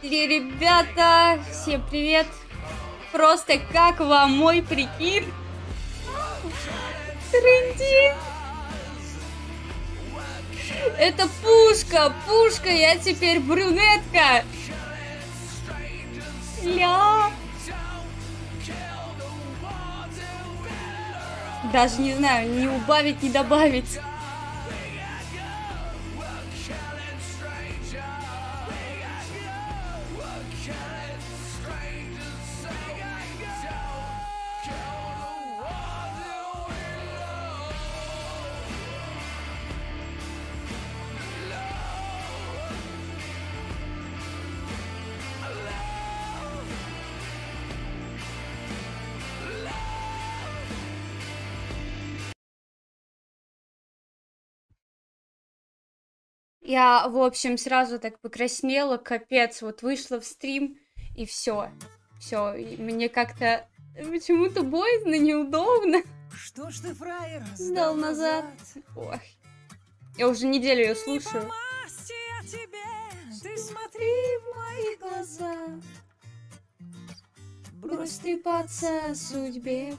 Ребята, всем привет! Просто как вам мой прикид? Трендит! Это пушка, пушка, я теперь брюнетка! Ля! Даже не знаю, не убавить, не добавить. Я, в общем, сразу так покраснела, капец, вот вышла в стрим, и все. Все, мне как-то почему-то боязно, неудобно. Что ж ты, фраер, Сдал назад. Ой. Я уже неделю ее слушаю. Я тебе, ты смотри в мои глаза, брось трепаться судьбе,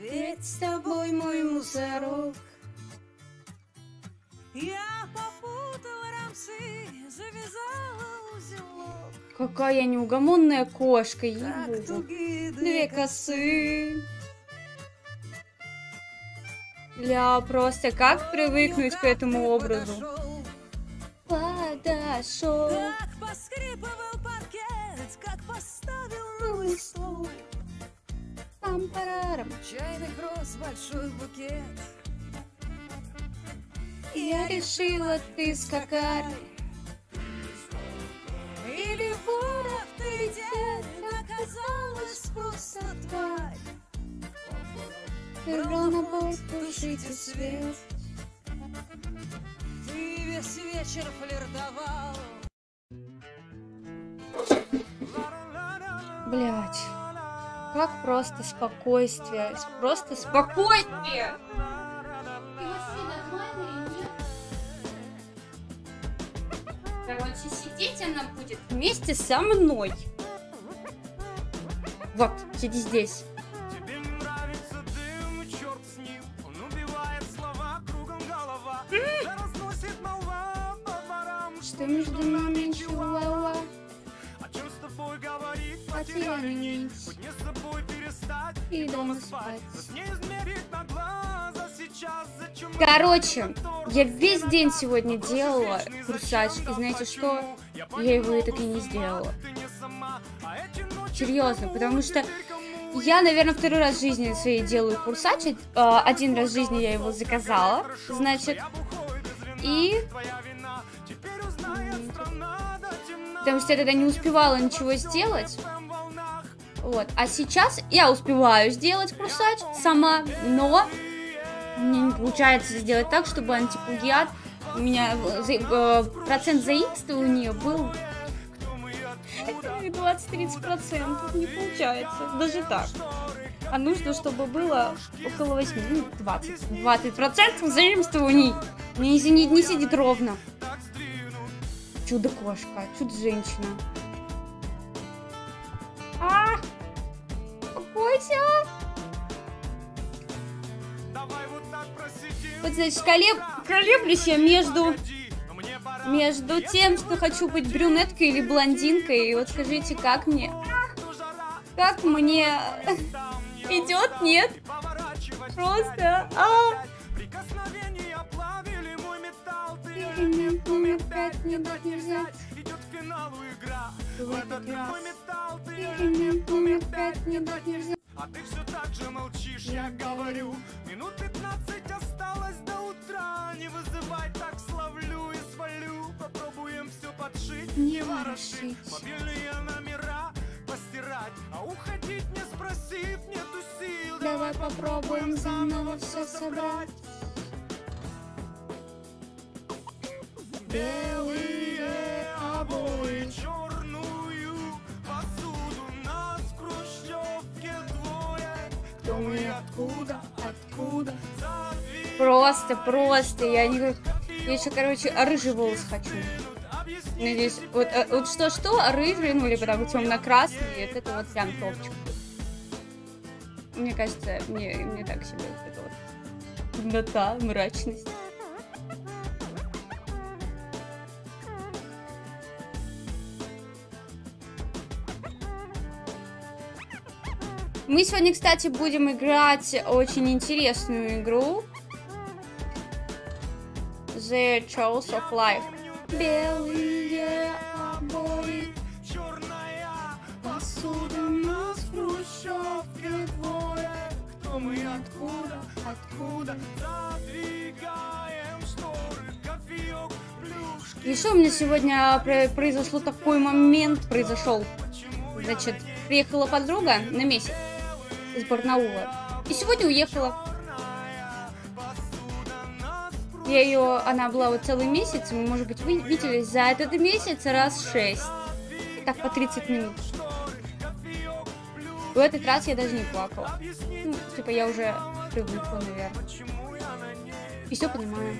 ведь с тобой мой мусорок. Я попутала рамсы, завязала узелок. Какая неугомонная кошка, ебу. Две косы. Ля, просто как привыкнуть к этому образу? Подошел. Как поскрипывал паркет, как поставил новый стол. Пам-парарам. Чайных роз большой букет. Я решила, ты скакарь. Или буря авторитет оказалась просто тварь. Ты брал на борт, тушите свет. Ты весь вечер флиртовал. Блять. Как просто спокойствие. Просто спокойствие. Короче, сидеть она будет вместе со мной. Вот, сиди здесь. Тебе не нравится дым, черт с ним. Он убивает слова, кругом голова. Да разносит молва по дворам Что между нами чула О чем с тобой нить нить. Хоть не с собой перестать И дома спать Короче, я весь день сегодня делала курсач, и знаете что? Я его и так и не сделала. А Серьезно, потому что я, наверное, второй раз в жизни своей делаю курсач. А, Один раз в жизни я его заказала, значит, и... Потому что я тогда не успевала ничего сделать. Вот. А сейчас я успеваю сделать курсач сама, но мне не получается сделать так, чтобы антиплагиат у меня э, э, процент заимствования был 20-30%. Не получается. Даже так. А нужно, чтобы было около 8, ну, 20. 20% заимствований. Не, не, не сидит ровно. Чудо-кошка, чудо-женщина. А! Успокойся! Вот, значит, колеб... колеблюсь я между... Между тем, что хочу быть брюнеткой или блондинкой. И вот скажите, как мне... Как мне... Идет? Нет? Просто... А! Номер пять не дать не взять. идет к финалу игра В этот раз. номер пять не дать не взять. А ты все так же молчишь, я говорю Минут 15 осталось до утра. Не вызывай, так словлю и свалю. Попробуем все подшить, Не не ворошить. Мобильные номера постирать А уходить не спросив, нету сил. Давай попробуем заново все собрать. Белые обои. черную мы откуда, откуда? Просто, просто. Я не... Я еще, короче, рыжий волос хочу. Надеюсь, вот, э, вот что-что, а рыжий, ну, либо там темно-красный, вот это вот прям топчик. Мне кажется, мне, мне так себе вот это вот темнота, мрачность. Мы сегодня, кстати, будем играть очень интересную игру. The Choice of Life. Белые обои, черная посуда Нас в двое Кто мы, откуда, откуда? Задвигаем шторы, кофеек, плюшки Еще у меня сегодня про- произошло такой момент, произошел. Значит, приехала подруга на месяц из Барнаула. И сегодня уехала. Я ее, она была вот целый месяц, мы, может быть, вы виделись за этот месяц раз шесть. Так, по 30 минут. В этот раз я даже не плакала. Ну, типа, я уже привыкла, наверное. И все понимаю.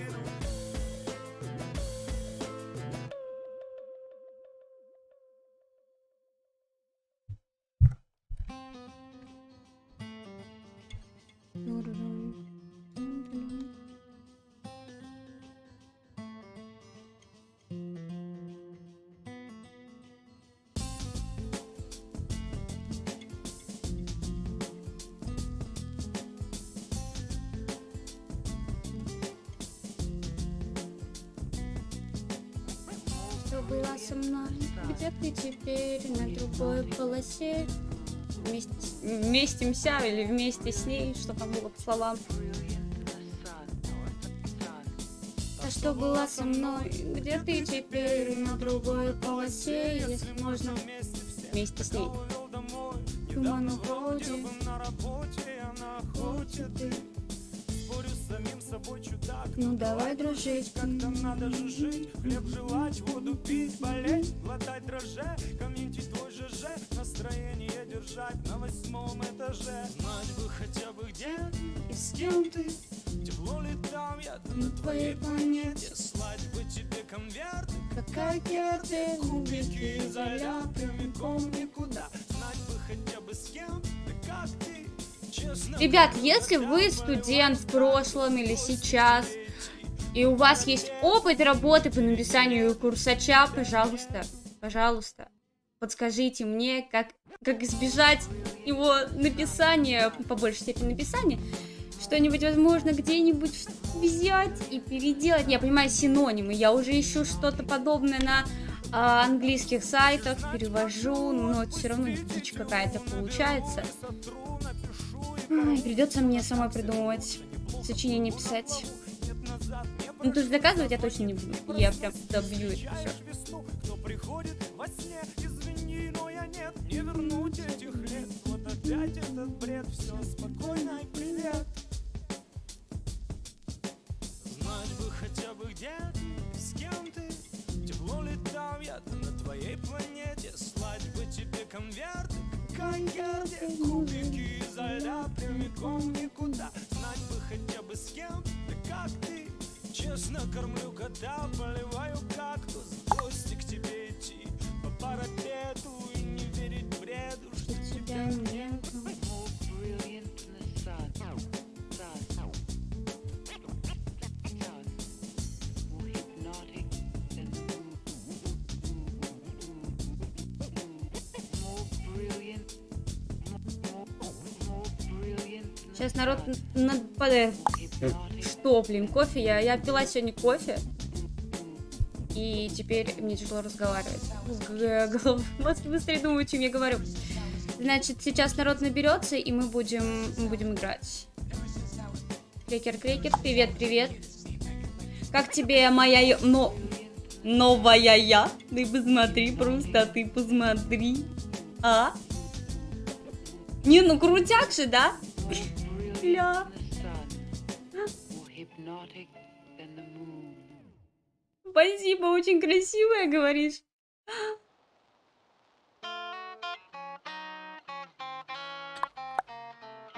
Что была со мной? Где ты теперь на другой полосе? Вместе, вместимся или вместе с ней, что там было по словам. А что было со мной? Где ты теперь на другой полосе, если можно вместе с ней? Туман уходит, ты. Самим собой чудак Ну давай дружить. Как-то надо же жить, хлеб жевать, воду пить, болеть, глотать дрожже, комментить твой ЖЖ, настроение держать на восьмом этаже. Знать бы хотя бы где И с кем ты? тепло ли там, я На твоей планете. слать бы тебе конверт, Какая керты, кубики изолят прямиком никуда. Знать бы хотя бы с кем, да как ты, честно. Ребят, если вы студент в прошлом или сейчас, и у вас есть опыт работы по написанию курсача, пожалуйста, пожалуйста, подскажите мне, как, как избежать его написания, по большей степени написания, что-нибудь, возможно, где-нибудь взять и переделать. Я понимаю синонимы, я уже ищу что-то подобное на а, английских сайтах, перевожу, но все равно дичь какая-то получается. Придется мне самой придумывать, сочинение писать. Ну, то есть доказывать я точно не буду. Я прям добью это все. Но я нет, не вернуть этих лет. Вот опять этот бред, все спокойно и привет. Знать бы хотя бы где, ты, с кем ты, тепло ли там, я на твоей планете, слать бы тебе конверты, кубики изо льда, прямиком никуда. Знать бы хотя бы с кем, да как ты, Честно кормлю кота, поливаю кактус В гости к тебе идти по парапету Сейчас народ н- на- под- hypnotic. Что, блин, кофе? Я, я пила сегодня кофе. И теперь мне тяжело разговаривать. Г- голова- Мозги быстрее думают, чем я говорю. Значит, сейчас народ наберется, и мы будем, мы будем играть. Крекер, крекер, привет, привет. Как тебе моя... Но... Новая я? Ты посмотри, просто ты посмотри. А? Не, ну крутяк же, да? Ля. Спасибо, очень красивая, говоришь.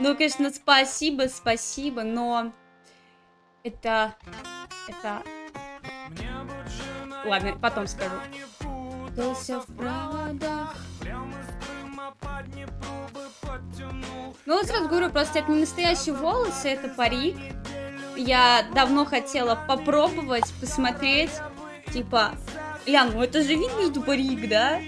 Ну, конечно, спасибо, спасибо, но это... Это... Ладно, потом скажу. Ну, вот сразу говорю, просто это не настоящие волосы, это парик. Я давно хотела попробовать, посмотреть, типа, Лян, ну это же видно, что парик, да?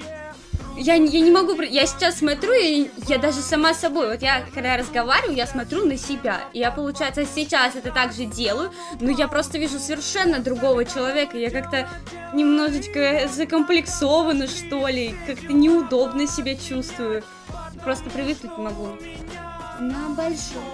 Я, я не могу, я сейчас смотрю, и я даже сама собой, вот я, когда разговариваю, я смотрю на себя, и я, получается, сейчас это также делаю, но я просто вижу совершенно другого человека, я как-то немножечко закомплексована, что ли, как-то неудобно себя чувствую, просто привыкнуть не могу. На большом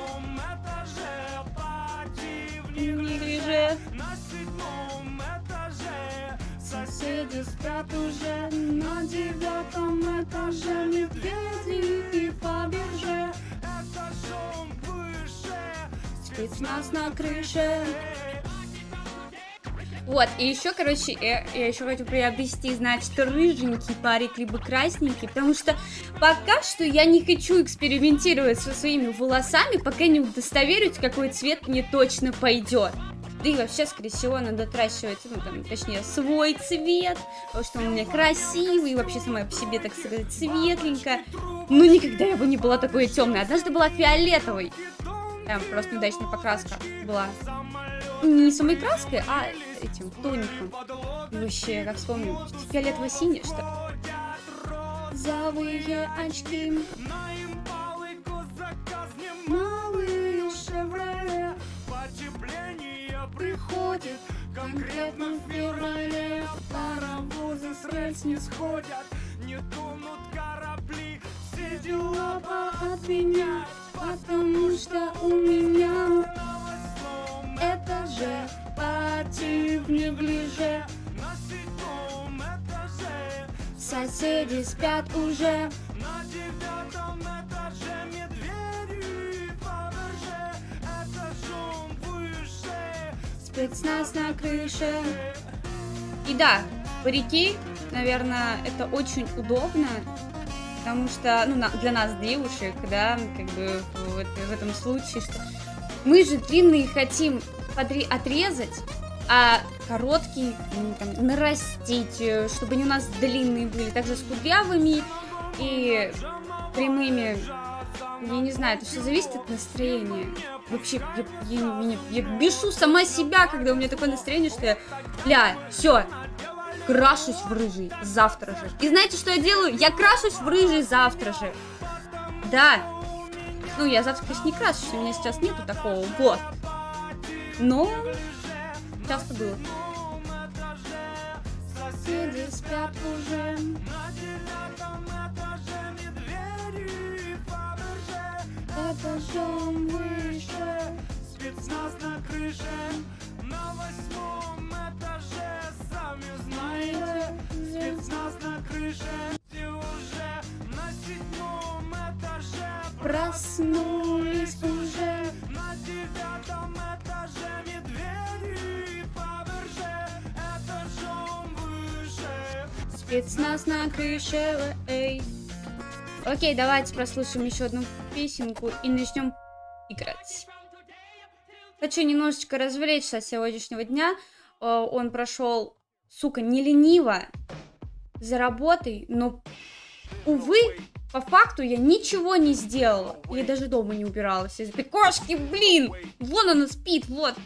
соседи спят уже на девятом этаже медведи и по бирже этажом выше спецназ на крыше. Вот, и еще, короче, я, я еще хочу приобрести, значит, рыженький парик, либо красненький, потому что пока что я не хочу экспериментировать со своими волосами, пока не удостоверюсь, какой цвет мне точно пойдет. Да и вообще, скорее всего, надо отращивать, ну, там, точнее, свой цвет, потому что он у меня красивый, и вообще сама по себе, так сказать, светленькая. Но никогда я бы не была такой темной. Однажды была фиолетовой. Там просто удачная покраска была. Не самой краской, а этим тоником. Вообще, как вспомню, фиолетово-синий, что ли? Завые очки, малые шевроле Потепление приходит конкретно в феврале. Паровозы с рельс не сходят Не тонут корабли Сидят дела от меня, потому что у меня этаже пати в неглиже. на седьмом этаже, Соседи спят уже, на девятом этаже медведи Фаберже, этажом спецназ на крыше. И да, парики, наверное, это очень удобно, потому что, ну, для нас, девушек, да, как бы в, эт- в этом случае, что мы же длинные хотим подре- отрезать, а короткие м, там, нарастить, э, чтобы они у нас длинные были, также с кудрявыми и прямыми. Я не знаю, это все зависит от настроения. Вообще, я, я, меня- я бешу сама себя, когда у меня такое настроение, что я, бля, все, крашусь в рыжий завтра же. И знаете, что я делаю? Я крашусь в рыжий завтра же. Да. Ну, я завтра, конечно, не крашусь, у меня сейчас нету такого, вот. Но часто было. Соседи спят уже. Этажом выше. спецназ на крыше. На восьмом этаже, сами знаете, спецназ на крыше. И уже на седьмом этаже Проснулись уже. На девятом этаже медведи Фаберже, этажом выше. Спецназ на крыше, эй. Окей, давайте прослушаем еще одну песенку и начнем играть. Хочу немножечко развлечься от сегодняшнего дня. Э, Он прошел, сука, не лениво за работой, но, увы, по факту я ничего не сделала. Я даже дома не убиралась. Из кошки, блин! Вон она спит, вот.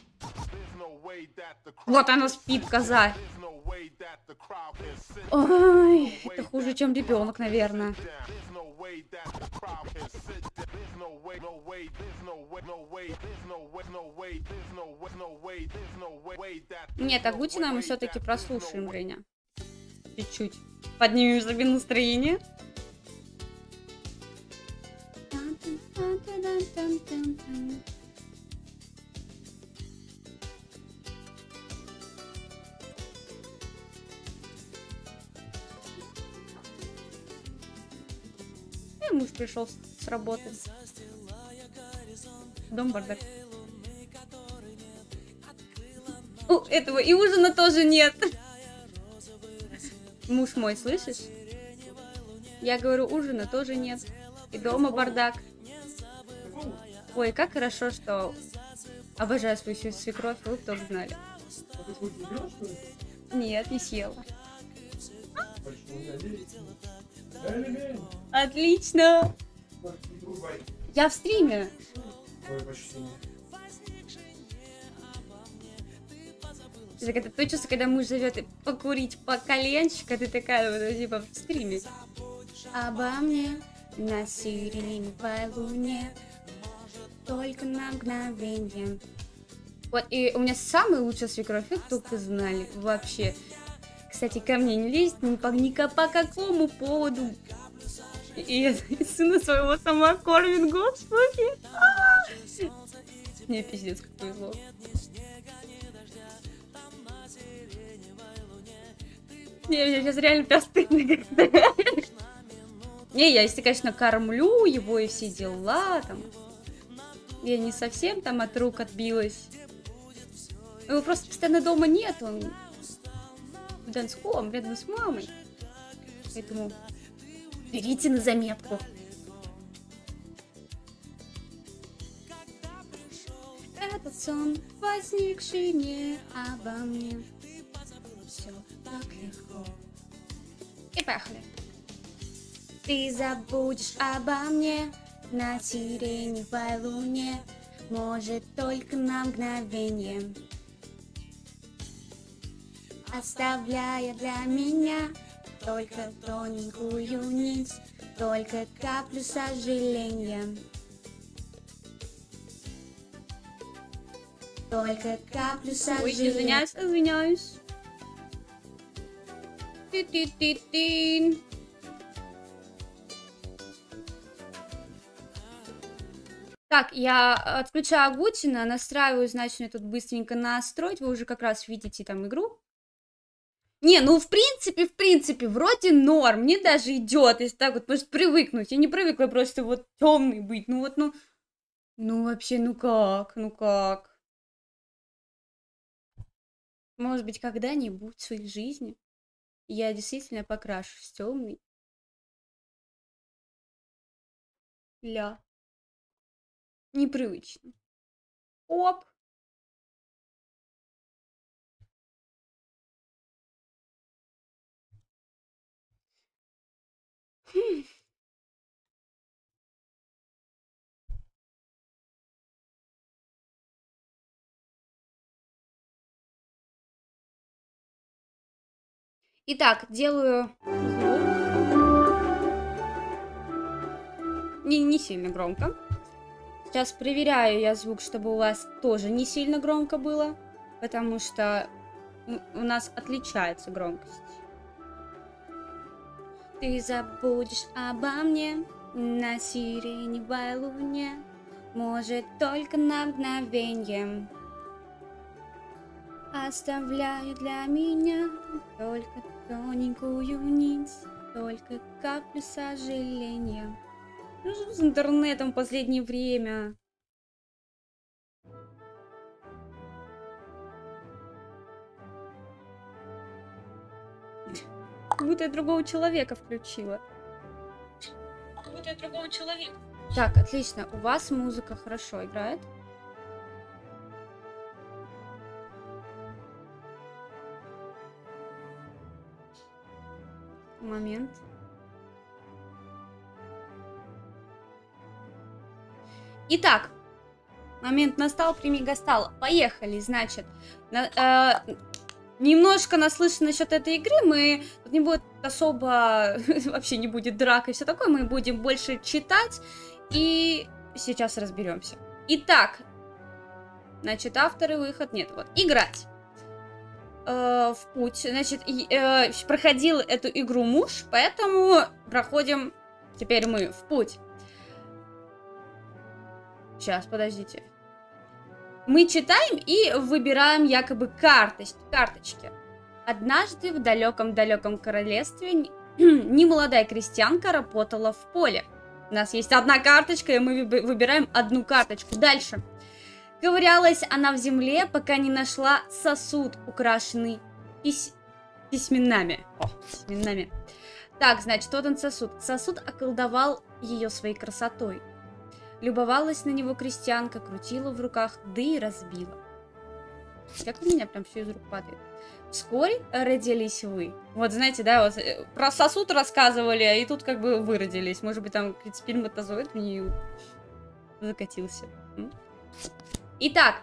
Вот она спит, коза. Ой, это хуже, чем ребенок, наверное. Нет, Агутина мы все-таки прослушаем, Женя. Чуть-чуть. Поднимем себе настроение. И муж пришел с- работы. Дом бардак. У этого и ужина тоже нет. Муж мой, слышишь? Я говорю, ужина тоже нет. И дома бардак. Ой, как хорошо, что обожаю свою све- свекровь, вы бы тоже знали. Нет, не съела. Отлично! Я в стриме. Это когда то чувство, когда муж зовет и покурить по коленчику, ты такая вот типа в стриме. Обо мне на сиреневой луне только на мгновенье. Вот, и у меня самая лучшая свекровь, вы только знали, вообще. Кстати, ко мне не лезет ни по, ни по какому поводу. И, я и сына своего сама кормит, господи. Мне пиздец, как повезло. Не, мне сейчас реально прям стыдно. Не, я, если, конечно, кормлю его и все дела, там, я не совсем там от рук отбилась. Его просто постоянно дома нет, он Донском, рядом с мамой. Поэтому берите на заметку. Этот сон, возникший не обо мне. Все так легко. И поехали. Ты забудешь обо мне на сиреневой луне, может только на мгновение. Оставляя для меня только тоненькую нить, только каплю сожаления. Только каплю сожаления. Ой, извиняюсь, извиняюсь. Ти-ти-ти-тин. Так, я отключаю Агутина, настраиваю, значит, мне тут быстренько настроить. Вы уже как раз видите там игру. Не, ну в принципе, в принципе, вроде норм, мне даже идет, если так вот, может, привыкнуть. Я не привыкла просто вот темный быть. Ну вот, ну. Ну вообще, ну как? Ну как? Может быть, когда-нибудь в своей жизни я действительно покрашусь темный. Ля. Непривычно. Оп. Итак, делаю звук. Не, не сильно громко. Сейчас проверяю я звук, чтобы у вас тоже не сильно громко было, потому что у- нас отличается громкость. Ты забудешь обо мне на сиреневой луне, может только на мгновенье. Оставляю для меня только тоненькую нить, только каплю сожаления. Ну что с интернетом в последнее время? Как будто я другого человека включила. Как будто я другого человека. Так, отлично. У вас музыка хорошо играет. Момент. Итак, момент настал, прими гастал. Поехали, значит. На- э, немножко наслышан насчет этой игры. Мы не будет особо вообще не будет драк и все такое. Мы будем больше читать и сейчас разберемся. Итак, значит, авторы выход нет. Вот играть э, в путь. Значит, э, проходил эту игру муж, поэтому проходим теперь мы в путь. Сейчас, подождите. Мы читаем и выбираем якобы карты, карточки. Однажды в далеком-далеком королевстве немолодая крестьянка работала в поле. У нас есть одна карточка, и мы выби- выбираем одну карточку. Дальше. Ковырялась она в земле, пока не нашла сосуд, украшенный пись- письменами. О, письменами. Так, значит, вот он сосуд. Сосуд околдовал ее своей красотой. Любовалась на него крестьянка, крутила в руках, да и разбила. Как у меня прям все из рук падает. Вскоре родились вы. Вот знаете, да, вот э, про сосуд рассказывали, и тут как бы вы родились. Может быть, там какой-то сперматозоид мне закатился. М? Итак,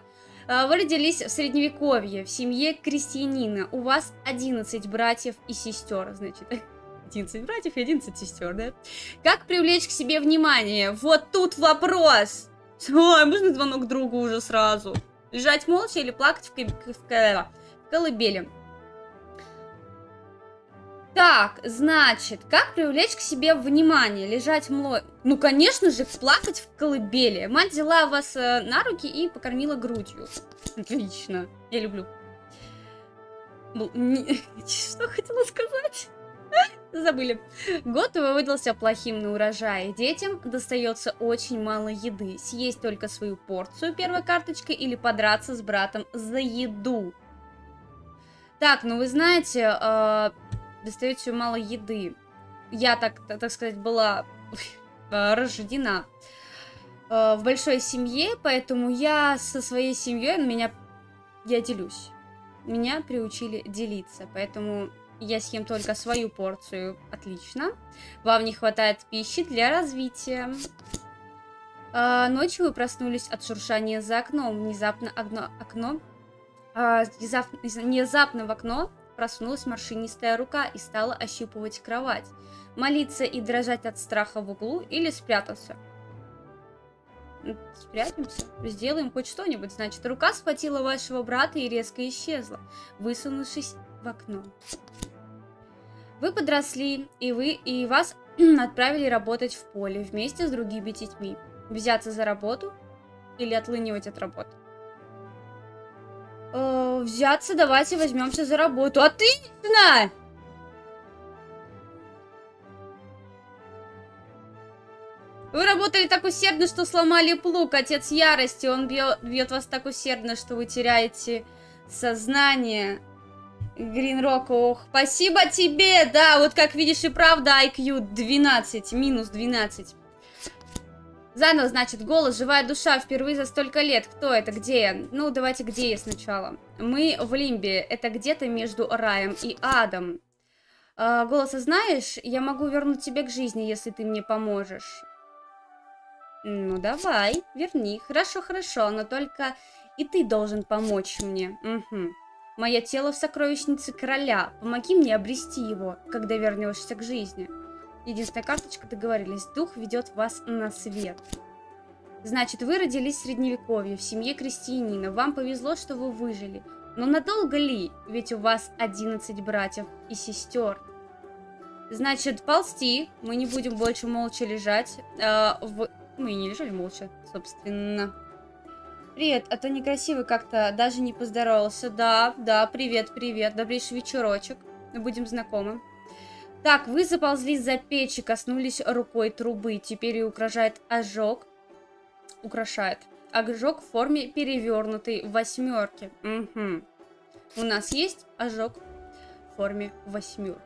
э, вы родились в средневековье, в семье крестьянина. У вас 11 братьев и сестер, значит. 11 братьев и 11 сестер, да? Как привлечь к себе внимание? Вот тут вопрос! Ой, можно звонок другу уже сразу? Лежать молча или плакать в, в колыбели? Так, значит, как привлечь к себе внимание? Лежать мло... Ну, конечно же, плакать в колыбели. Мать взяла вас э, на руки и покормила грудью. Отлично. Я люблю. Что хотела сказать? Забыли. Год выдался плохим на урожай. Детям достается очень мало еды. Съесть только свою порцию первой карточкой или подраться с братом за еду. Так, ну вы знаете, э, достается мало еды. Я, так, так, сказать, была э, рождена э, в большой семье, поэтому я со своей семьей, меня, я делюсь. Меня приучили делиться, поэтому я съем только свою порцию. Отлично. Вам не хватает пищи для развития. А, ночью вы проснулись от шуршания за окном. Внезапно окно... окно а, внезап- внезапно в окно проснулась морщинистая рука и стала ощупывать кровать. Молиться и дрожать от страха в углу или спрятаться? М, Спрячемся. Сделаем хоть что-нибудь. Значит, рука схватила вашего брата и резко исчезла, высунувшись в окно. Вы подросли, и вы и вас отправили работать в поле вместе с другими детьми. Взяться за работу или отлынивать от работы? Э, взяться, давайте возьмемся за работу. Отлично! Вы работали так усердно, что сломали плуг. Отец ярости, он бьет, бьет вас так усердно, что вы теряете сознание. Гринрок, ох, спасибо тебе, да, вот как видишь и правда IQ 12, минус 12. Заново, значит, голос, живая душа, впервые за столько лет. Кто это, где я? Ну, давайте, где я сначала. Мы в Лимбе, это где-то между раем и адом. А, голоса знаешь, я могу вернуть тебя к жизни, если ты мне поможешь. Ну, давай, верни. Хорошо, хорошо, но только и ты должен помочь мне. Угу. Мое тело в сокровищнице короля. Помоги мне обрести его, когда вернешься к жизни. Единственная карточка, договорились. Дух ведет вас на свет. Значит, вы родились в средневековье, в семье крестьянина. Вам повезло, что вы выжили. Но надолго ли? Ведь у вас 11 братьев и сестер. Значит, ползти. Мы не будем больше молча лежать. Э, в... Мы не лежали молча, собственно. Привет, а то некрасиво как-то, даже не поздоровался. Да, да, привет, привет, добрейший вечерочек. Мы будем знакомы. Так, вы заползли за печь и коснулись рукой трубы. Теперь и угрожает ожог. Украшает. Ожог в форме перевернутой восьмерки. Угу. У нас есть ожог в форме восьмерки.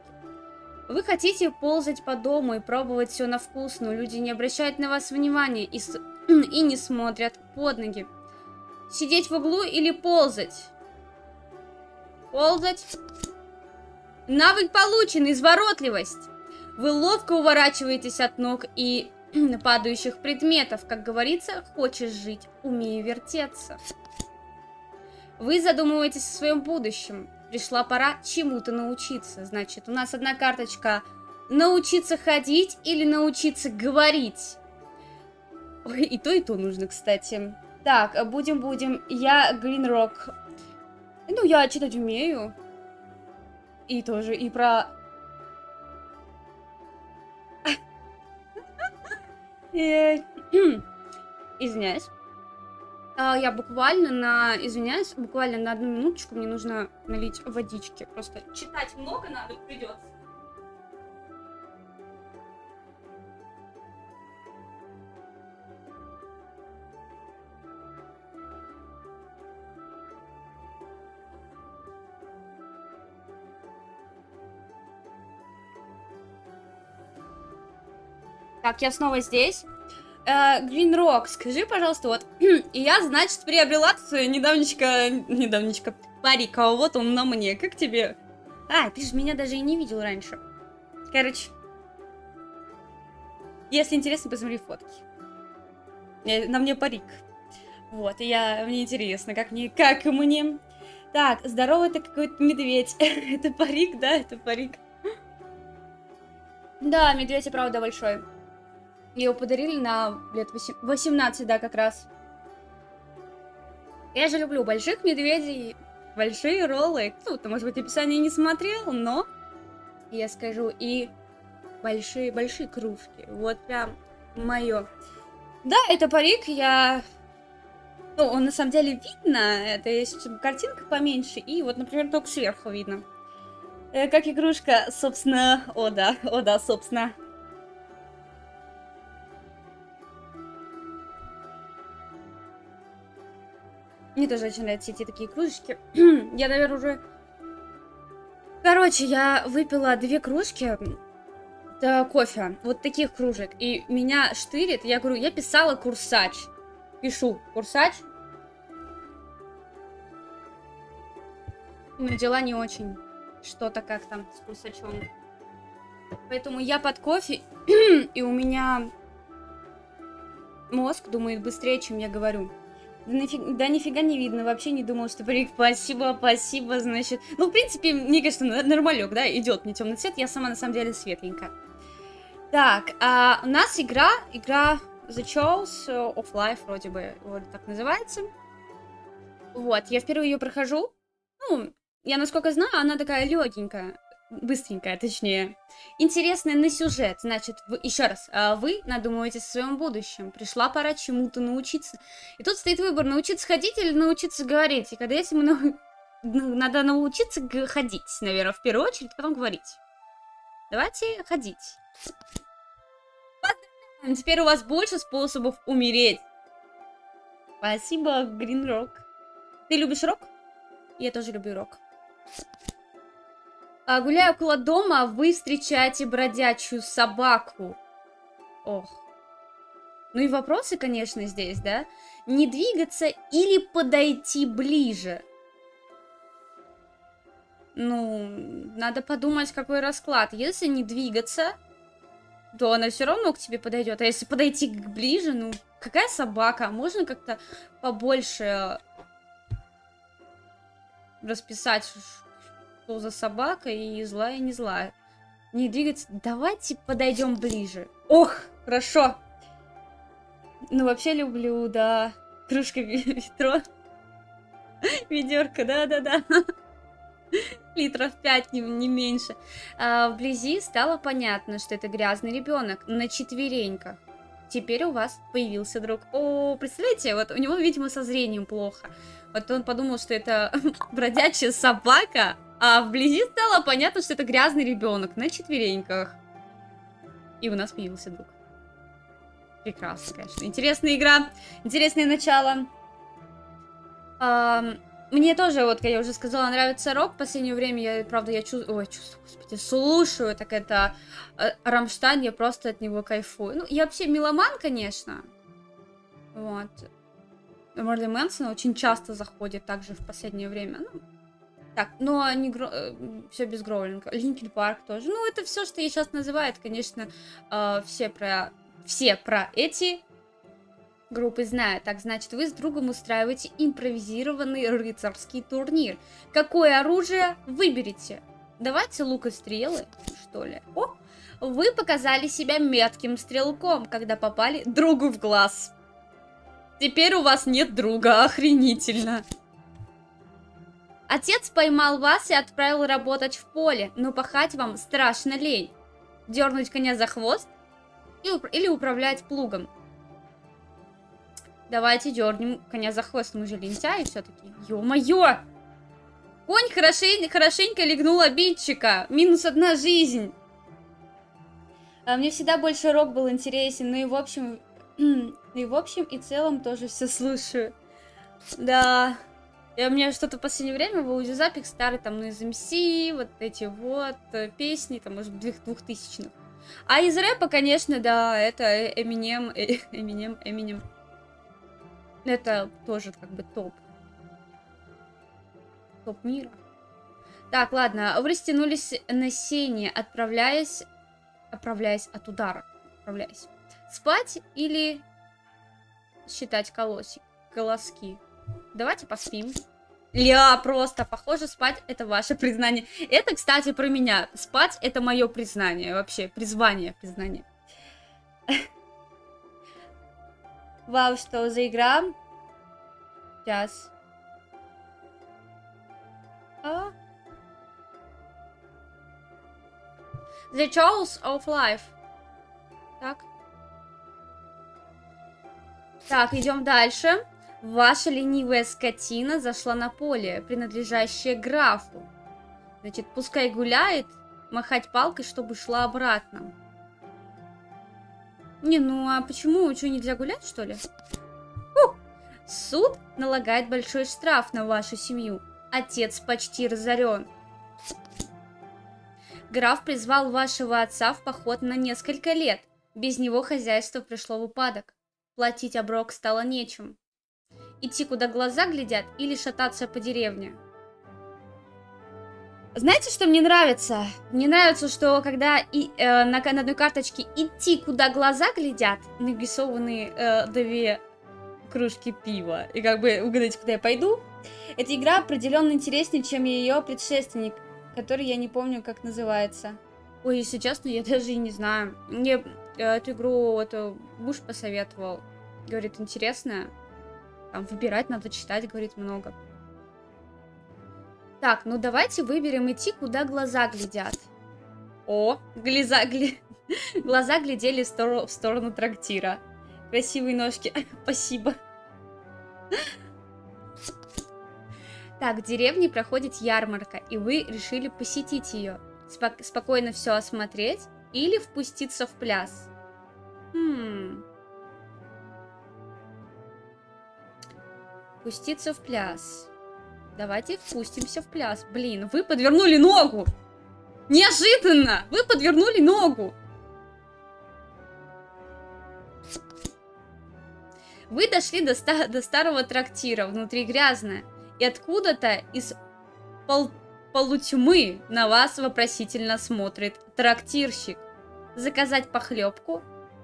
Вы хотите ползать по дому и пробовать все на вкус, но люди не обращают на вас внимания и, с... и не смотрят под ноги. Сидеть в углу или ползать? Ползать. Навык получен, изворотливость. Вы ловко уворачиваетесь от ног и падающих предметов. Как говорится, хочешь жить, умей вертеться. Вы задумываетесь о своем будущем. Пришла пора чему-то научиться. Значит, у нас одна карточка научиться ходить или научиться говорить. Ой, и то, и то нужно, кстати. Так, будем-будем. Я Гринрок. Ну, я читать умею. И тоже, и про... Извиняюсь. А, я буквально на... Извиняюсь, буквально на одну минуточку мне нужно налить водички. Просто читать много надо придется. Так, я снова здесь. Гринрок, скажи, пожалуйста, вот, я, значит, приобрела недавнечко, недавнечко парик, а вот он на мне, как тебе? А, ты же меня даже и не видел раньше. Короче, если интересно, посмотри фотки. Э, на мне парик. Вот, и я, мне интересно, как мне, как мне. Так, здорово, это какой-то медведь. это парик, да, это парик. Да, медведь и правда большой. Его подарили на лет 18, да, как раз. Я же люблю больших медведей, большие роллы. Кто-то, может быть, описание не смотрел, но я скажу, и большие-большие кружки. Вот прям мое. Да, это парик, я... Ну, он на самом деле видно, это есть картинка поменьше, и вот, например, только сверху видно. Э, как игрушка, собственно, о да, о да, собственно, Мне тоже очень нравятся эти такие кружечки. я, наверное, уже... Короче, я выпила две кружки да, кофе, вот таких кружек. И меня штырит, я говорю, я писала курсач. Пишу курсач. Но дела не очень. Что-то как там с курсачом. Поэтому я под кофе, и у меня мозг думает быстрее, чем я говорю. Да, нафиг, да нифига не видно, вообще не думал, что парик. Спасибо, спасибо, значит. Ну, в принципе, мне кажется, нормалек, да, идет мне темный цвет, я сама на самом деле светленькая. Так, а у нас игра, игра The Chose of Life, вроде бы, вот так называется. Вот, я впервые ее прохожу. Ну, я насколько знаю, она такая легенькая. Быстренькая, точнее. Интересная на сюжет. Значит, вы, еще раз, а, вы надумываете о своем будущем. Пришла пора чему-то научиться. И тут стоит выбор, научиться ходить или научиться говорить. И когда этим нау- ну, надо научиться ходить, наверное, в первую очередь, потом говорить. Давайте ходить. Теперь у вас больше способов умереть. Спасибо, Грин Рок. Ты любишь рок? Я тоже люблю рок. А, гуляя около дома, вы встречаете бродячую собаку. Ох. Ну и вопросы, конечно, здесь, да? Не двигаться или подойти ближе? Ну, надо подумать, какой расклад. Если не двигаться, то она все равно к тебе подойдет. А если подойти ближе, ну, какая собака? Можно как-то побольше расписать, что за собака и злая, не злая. Не двигаться. Давайте подойдем ближе. Ох, хорошо. Ну, вообще люблю, да. Кружка ведро. Ведерко, да-да-да. Литров 5, не, не меньше. А, вблизи стало понятно, что это грязный ребенок на четвереньках. Теперь у вас появился друг. О, представляете, вот у него, видимо, со зрением плохо. Вот он подумал, что это бродячая собака, а вблизи стало понятно, что это грязный ребенок на четвереньках. И у нас появился друг. Прекрасно, конечно. Интересная игра, интересное начало. Ам, мне тоже, вот, как я уже сказала, нравится рок. В последнее время я, правда, я чувствую, ой, чувствую, господи, слушаю, так это э, Рамштайн, я просто от него кайфую. Ну, я вообще меломан, конечно. Вот. Мэрилин Мэнсон очень часто заходит также в последнее время. Ну, так, но не все без гроулинга. Linkin Park тоже. Ну, это все, что я сейчас называю, это, конечно, э, все про все про эти группы знают. Так, значит, вы с другом устраиваете импровизированный рыцарский турнир. Какое оружие выберете? Давайте лук и стрелы, что ли. О, вы показали себя метким стрелком, когда попали другу в глаз. Теперь у вас нет друга, охренительно. Отец поймал вас и отправил работать в поле, но пахать вам страшно лень. Дернуть коня за хвост или управлять плугом. Давайте дернем коня за хвост, мы же лентяи все-таки. Ё-моё! Конь хорошень- хорошенько легнул обидчика. Минус одна жизнь. А мне всегда больше рок был интересен, ну и в общем... ну и в общем и целом тоже все слушаю. Да. И у меня что-то в последнее время в аудиозапись старый, там, ну, из МС, вот эти вот э, песни, там, может, двух- двухтысячных. А из рэпа, конечно, да, это Эминем, э, Эминем, Эминем. Это тоже как бы топ. Топ мира. Так, ладно, вы растянулись на сене, отправляясь... Отправляясь от удара. Отправляясь. Спать или считать колосик, колоски? Давайте поспим. Ля, просто, похоже, спать это ваше признание. Это, кстати, про меня. Спать это мое признание, вообще, призвание, признание. Вау, что за игра? Сейчас. А? The Charles of Life. Так. Так, идем дальше. Ваша ленивая скотина зашла на поле, принадлежащее графу. Значит, пускай гуляет, махать палкой, чтобы шла обратно. Не, ну а почему? Что, нельзя гулять, что ли? Фух. Суд налагает большой штраф на вашу семью. Отец почти разорен. Граф призвал вашего отца в поход на несколько лет. Без него хозяйство пришло в упадок. Платить оброк стало нечем. Идти, куда глаза глядят, или шататься по деревне. Знаете, что мне нравится? Мне нравится, что когда и, э, на, на одной карточке идти, куда глаза глядят, нарисованы э, две кружки пива. И как бы угадайте, куда я пойду. Эта игра определенно интереснее, чем ее предшественник, который я не помню, как называется. Ой, если честно, я даже и не знаю. Мне э, эту игру это муж посоветовал. Говорит, интересная. Там выбирать надо читать, говорит, много. Так, ну давайте выберем идти, куда глаза глядят. О, глаза, гля- глаза глядели в сторону, в сторону трактира. Красивые ножки. Спасибо. Так, в деревне проходит ярмарка, и вы решили посетить ее. Спок- спокойно все осмотреть или впуститься в пляс. Хм. Пуститься в пляс. Давайте впустимся в пляс. Блин, вы подвернули ногу! Неожиданно! Вы подвернули ногу! Вы дошли до, ста- до старого трактира, внутри грязно, и откуда-то из пол- полутьмы на вас вопросительно смотрит трактирщик. Заказать похлебку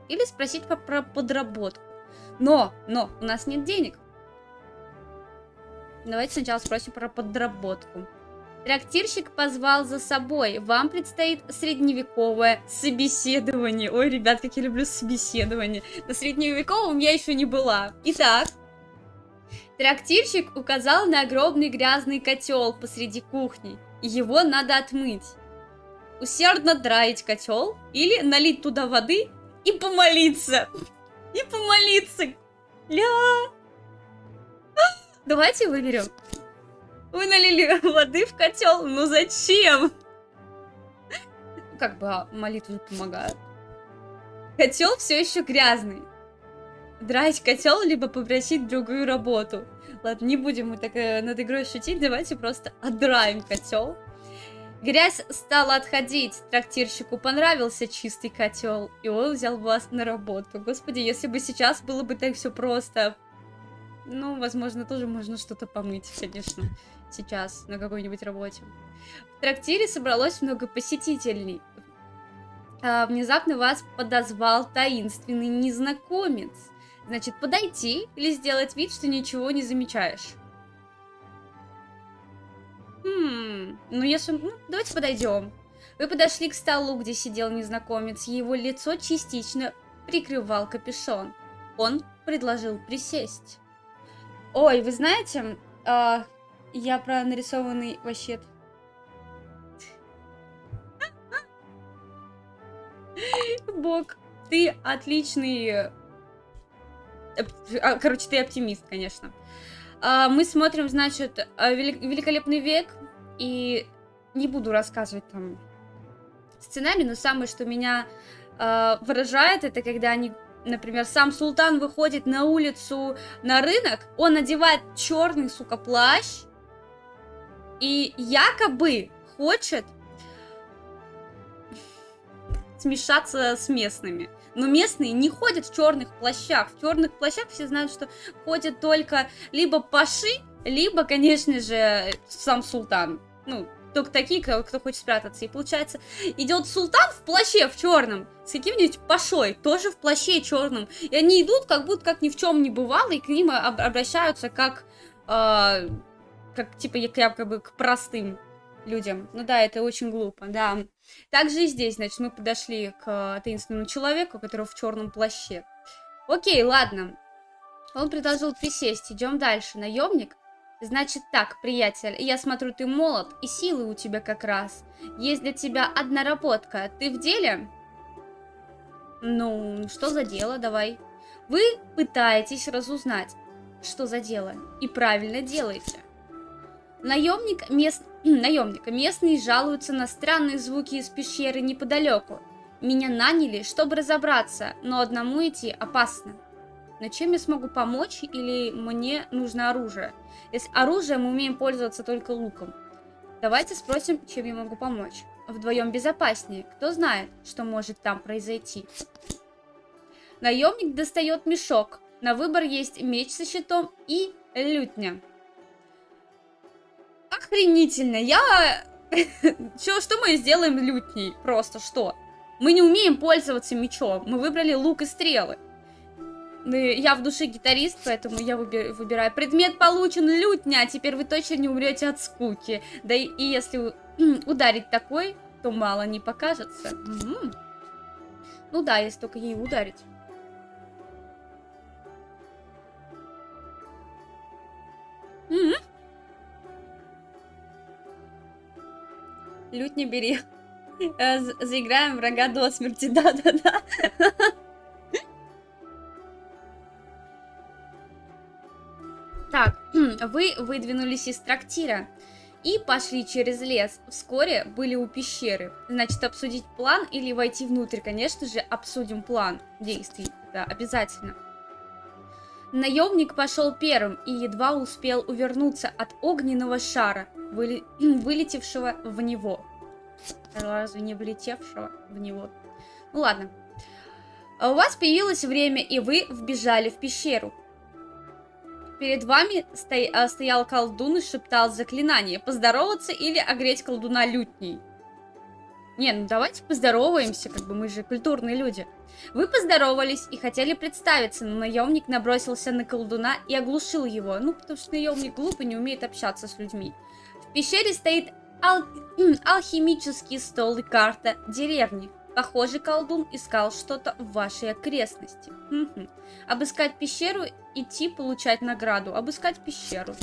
или спросить про подработку. Но, но, у нас нет денег. Давайте сначала спросим про подработку. Трактирщик позвал за собой. Вам предстоит средневековое собеседование. Ой, ребят, как я люблю собеседование. На средневековом я еще не была. Итак, трактирщик указал на огромный грязный котел посреди кухни. Его надо отмыть. Усердно драить котел или налить туда воды и помолиться. И помолиться. Ля. Давайте выберем. Вы налили воды в котел, ну зачем? Как бы молитвы помогают. Котел все еще грязный. Драть котел, либо попросить другую работу. Ладно, не будем мы так э, над игрой шутить, давайте просто отдраем котел. Грязь стала отходить. Трактирщику понравился чистый котел, и он взял вас на работу. Господи, если бы сейчас было бы так все просто. Ну, возможно, тоже можно что-то помыть, конечно, сейчас на какой-нибудь работе. В трактире собралось много посетителей. А, внезапно вас подозвал таинственный незнакомец. Значит, подойти или сделать вид, что ничего не замечаешь. Хм, ну если... Ну, давайте подойдем. Вы подошли к столу, где сидел незнакомец. Его лицо частично прикрывал капюшон. Он предложил присесть. Ой, вы знаете, а, я про нарисованный вообще... Бог, ты отличный... а, Короче, ты оптимист, конечно. А, Мы смотрим, значит, «Велик- Великолепный век, и не буду рассказывать там сценарий, но самое, что меня а, выражает, это когда они, например, сам султан выходит на улицу, на рынок, он надевает черный, сука, плащ, и якобы хочет смешаться с местными. Но местные не ходят в черных плащах. В черных плащах все знают, что ходят только либо паши, либо, конечно же, сам султан. Ну, только такие, кто, хочет спрятаться. И получается, идет султан в плаще в черном с каким-нибудь пашой, тоже в плаще черном. И они идут, как будто как ни в чем не бывало, и к ним об- обращаются как, э, как типа якобы к простым людям. Ну да, это очень глупо, да. Также и здесь, значит, мы подошли к таинственному человеку, который в черном плаще. Окей, ладно. Он предложил присесть. Идем дальше. Наемник? Значит так, приятель, я смотрю, ты молод, и силы у тебя как раз. Есть для тебя одна работка. Ты в деле? Ну, что за дело, давай. Вы пытаетесь разузнать, что за дело, и правильно делаете. Наемник мест... Наемник. Местные жалуются на странные звуки из пещеры неподалеку. Меня наняли, чтобы разобраться, но одному идти опасно. Но чем я смогу помочь или мне нужно оружие? Если оружие мы умеем пользоваться только луком. Давайте спросим, чем я могу помочь. Вдвоем безопаснее. Кто знает, что может там произойти. Наемник достает мешок. На выбор есть меч со щитом и лютня. Охренительно. Я... Чё, что мы сделаем лютней? Просто что? Мы не умеем пользоваться мечом. Мы выбрали лук и стрелы. Ну, Я в душе гитарист, поэтому я выби- выбираю. Предмет получен лютня, а теперь вы точно не умрете от скуки. Да и, и если ударить такой, то мало не покажется. М. Ну да, если только ей ударить. М. Лють не бери. Э, за- Заиграем врага до смерти, да-да-да. Так, вы выдвинулись из трактира и пошли через лес. Вскоре были у пещеры. Значит, обсудить план или войти внутрь? Конечно же, обсудим план действий. Да, обязательно. Наемник пошел первым и едва успел увернуться от огненного шара, выли- вылетевшего в него. Разве не влетевшего в него? Ну ладно. А у вас появилось время, и вы вбежали в пещеру. Перед вами сто- а, стоял колдун и шептал заклинание. Поздороваться или огреть колдуна лютней? Не, ну давайте поздороваемся, как бы мы же культурные люди. Вы поздоровались и хотели представиться, но наемник набросился на колдуна и оглушил его. Ну, потому что наемник глупый, не умеет общаться с людьми. В пещере стоит ал- алхимический стол и карта деревни. Похоже, колдун искал что-то в вашей окрестности. Мгм. Обыскать пещеру, идти получать награду. Обыскать пещеру.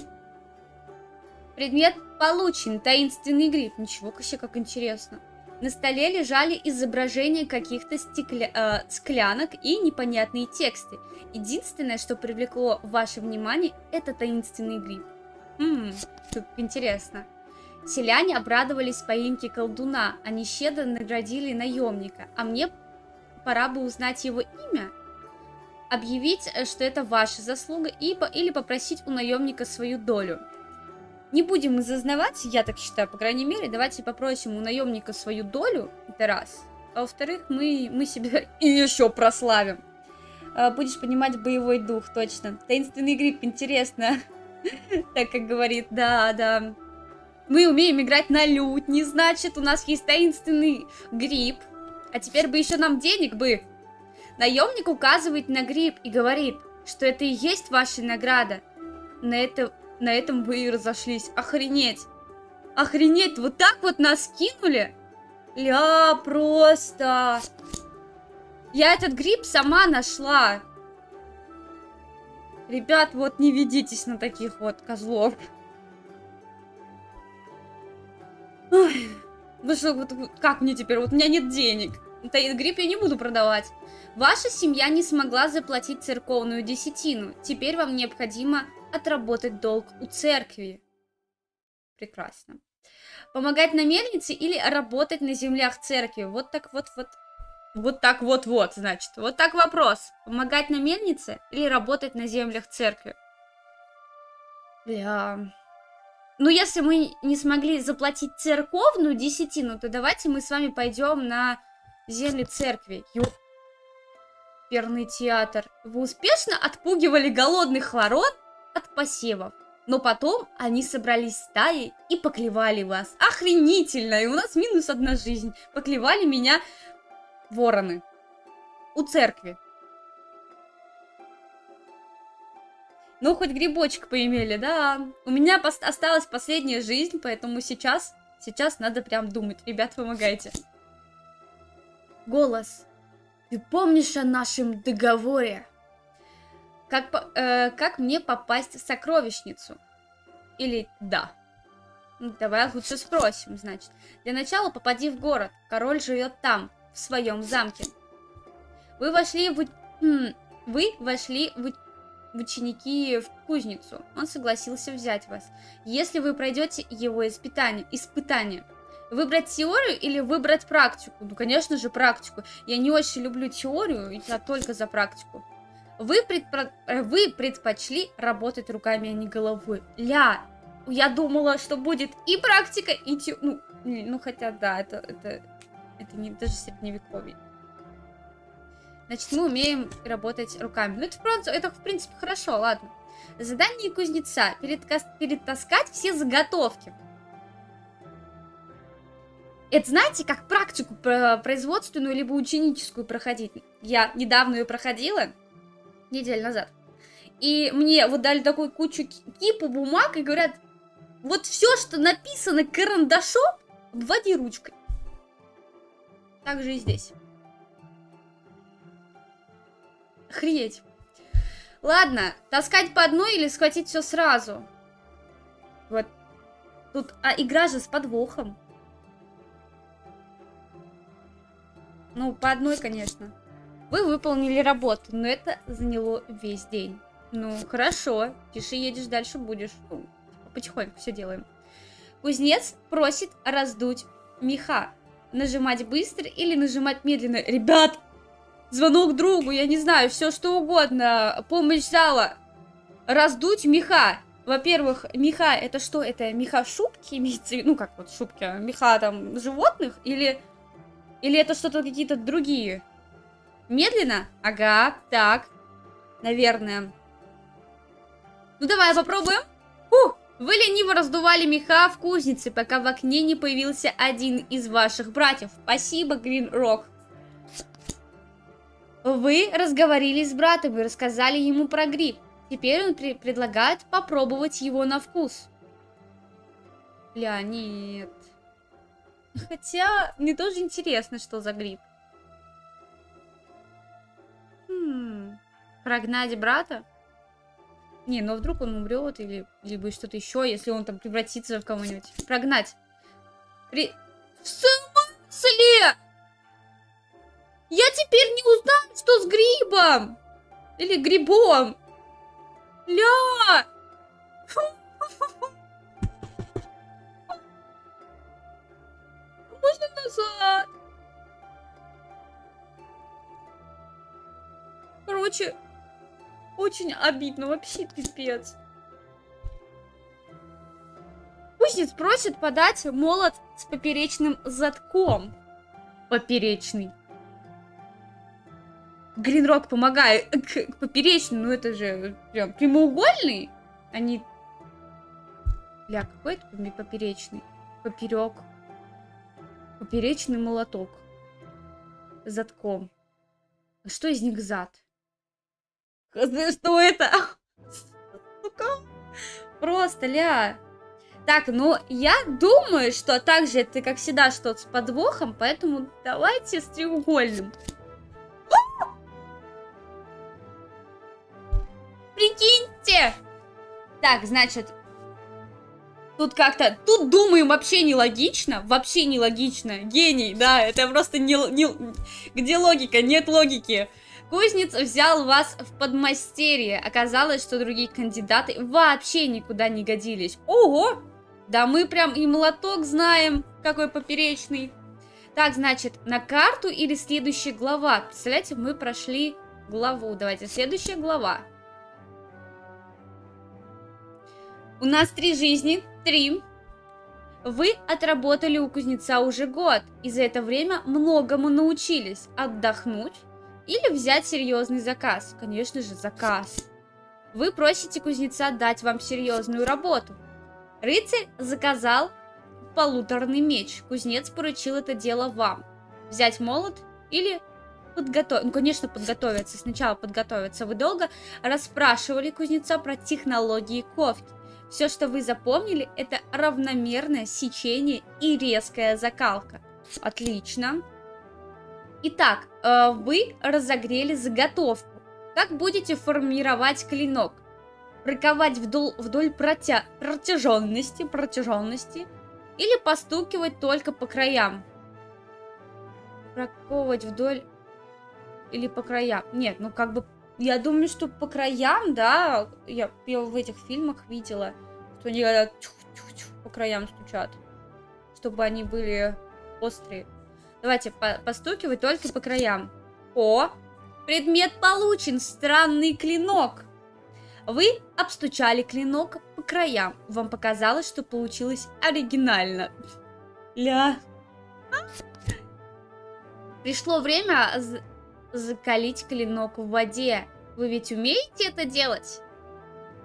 Предмет получен. Таинственный гриб. Ничего вообще как интересно. На столе лежали изображения каких-то стекля- э, склянок и непонятные тексты. Единственное, что привлекло ваше внимание, это таинственный гриб. М, как интересно. Селяне обрадовались поимке колдуна, они щедро наградили наемника, а мне пора бы узнать его имя, объявить, э, что это ваша заслуга, и по- или попросить у наемника свою долю. Не будем мы зазнавать, я так считаю, по крайней мере, давайте попросим у наемника свою долю, это раз. А во-вторых, мы, мы себя и еще прославим. А, будешь понимать боевой дух, точно. Таинственный гриб, интересно. Так как говорит, да, да. Мы умеем играть на лютни, значит, у нас есть таинственный гриб. А теперь бы еще нам денег бы. Наемник указывает на гриб и говорит, что это и есть ваша награда. На, это, на этом вы и разошлись. Охренеть. Охренеть, вот так вот нас кинули? Ля, просто. Я этот гриб сама нашла. Ребят, вот не ведитесь на таких вот козлов. Ой, ну что, вот, как мне теперь? Вот у меня нет денег. Это гриб я не буду продавать. Ваша семья не смогла заплатить церковную десятину. Теперь вам необходимо отработать долг у церкви. Прекрасно. Помогать на мельнице или работать на землях церкви? Вот так вот вот. Вот так вот вот, значит. Вот так вопрос. Помогать на мельнице или работать на землях церкви? Бля. Ну, если мы не смогли заплатить церковную десятину, то давайте мы с вами пойдем на земли церкви. Перный театр. Вы успешно отпугивали голодных ворон от посевов. Но потом они собрались стаей и поклевали вас. Охренительно! И у нас минус одна жизнь. Поклевали меня вороны. У церкви. Ну, хоть грибочек поимели, да. У меня пос- осталась последняя жизнь, поэтому сейчас, сейчас надо прям думать. Ребят, помогайте. Голос. Ты помнишь о нашем договоре? Как, э, как мне попасть в сокровищницу? Или да? Ну, Давай лучше спросим, значит. Для начала попади в город. Король живет там, в своем замке. Вы вошли в... Вы вошли в, в ученики в кузницу. Он согласился взять вас. Если вы пройдете его испытание, испытание, выбрать теорию или выбрать практику? Ну, конечно же, практику. Я не очень люблю теорию, я только за практику. Вы, предпро- э, вы предпочли работать руками, а не головой. Ля, я думала, что будет и практика, и те... Ну, ну хотя да, это, это, это не даже средневековье. Значит, мы умеем работать руками. Ну, это, в принципе- это, в принципе, хорошо, ладно. Задание кузнеца. Передка- перетаскать все заготовки. Это знаете, как практику про- производственную либо ученическую проходить? Я недавно ее проходила, неделю назад. И мне вот дали такую кучу ки- кипу бумаг и говорят, вот все, что написано карандашом, обводи ручкой. Так же и здесь. Охренеть. Ладно, таскать по одной или схватить все сразу? Вот. Тут, а игра же с подвохом. Ну, по одной, конечно. Вы выполнили работу, но это заняло весь день. Ну, хорошо. Тише едешь, дальше будешь. Ну, потихоньку все делаем. Кузнец просит раздуть меха. Нажимать быстро или нажимать медленно. Ребят, звонок другу, я не знаю, все что угодно. Помощь зала. Раздуть меха. Во-первых, меха это что? Это меха шубки? Ну, как вот шубки, а меха там животных? Или, или это что-то какие-то другие? Медленно? Ага, так. Наверное. Ну, давай попробуем. Фух. Вы лениво раздували меха в кузнице, пока в окне не появился один из ваших братьев. Спасибо, Грин Рок. Вы разговорились с братом и рассказали ему про гриб. Теперь он предлагает попробовать его на вкус. Бля, нет. Хотя, мне тоже интересно, что за гриб. Хм, прогнать брата? Не, но вдруг он умрет или либо что-то еще, если он там превратится в кого-нибудь. Прогнать. При... В смысле? Я теперь не узнаю, что с грибом. Или грибом. Ля! Можно назад? Короче, очень обидно, вообще пипец. Кузнец просит подать молот с поперечным затком. Поперечный. Гринрок помогает к, к поперечному, ну это же прям прямоугольный. Они... Бля, какой это поперечный? Поперек. Поперечный молоток. Затком. А что из них зад? Что это? Просто, ля. Так, ну, я думаю, что также это, как всегда, что-то с подвохом, поэтому давайте с треугольным. Прикиньте! Так, значит, тут как-то, тут думаю вообще нелогично, вообще нелогично. Гений, да, это просто не, не- где логика, нет логики. Кузнец взял вас в подмастерье. Оказалось, что другие кандидаты вообще никуда не годились. Ого! Да мы прям и молоток знаем, какой поперечный. Так, значит, на карту или следующая глава? Представляете, мы прошли главу. Давайте, следующая глава. У нас три жизни. Три. Вы отработали у кузнеца уже год, и за это время многому научились. Отдохнуть или взять серьезный заказ. Конечно же, заказ. Вы просите кузнеца дать вам серьезную работу. Рыцарь заказал полуторный меч. Кузнец поручил это дело вам. Взять молот или подготовить. Ну, конечно, подготовиться. Сначала подготовиться. Вы долго расспрашивали кузнеца про технологии ковки. Все, что вы запомнили, это равномерное сечение и резкая закалка. Отлично. Итак, э, вы разогрели заготовку. Как будете формировать клинок? Проковать вдоль, вдоль протя... протяженности, протяженности или постукивать только по краям? Проковывать вдоль или по краям? Нет, ну как бы я думаю, что по краям, да, я, я в этих фильмах видела, что они когда тьф-тьф-тьф по краям стучат, чтобы они были острые. Давайте по- постукивать только по краям. О, предмет получен, странный клинок. Вы обстучали клинок по краям. Вам показалось, что получилось оригинально. Ля. Пришло время закалить клинок в воде. Вы ведь умеете это делать?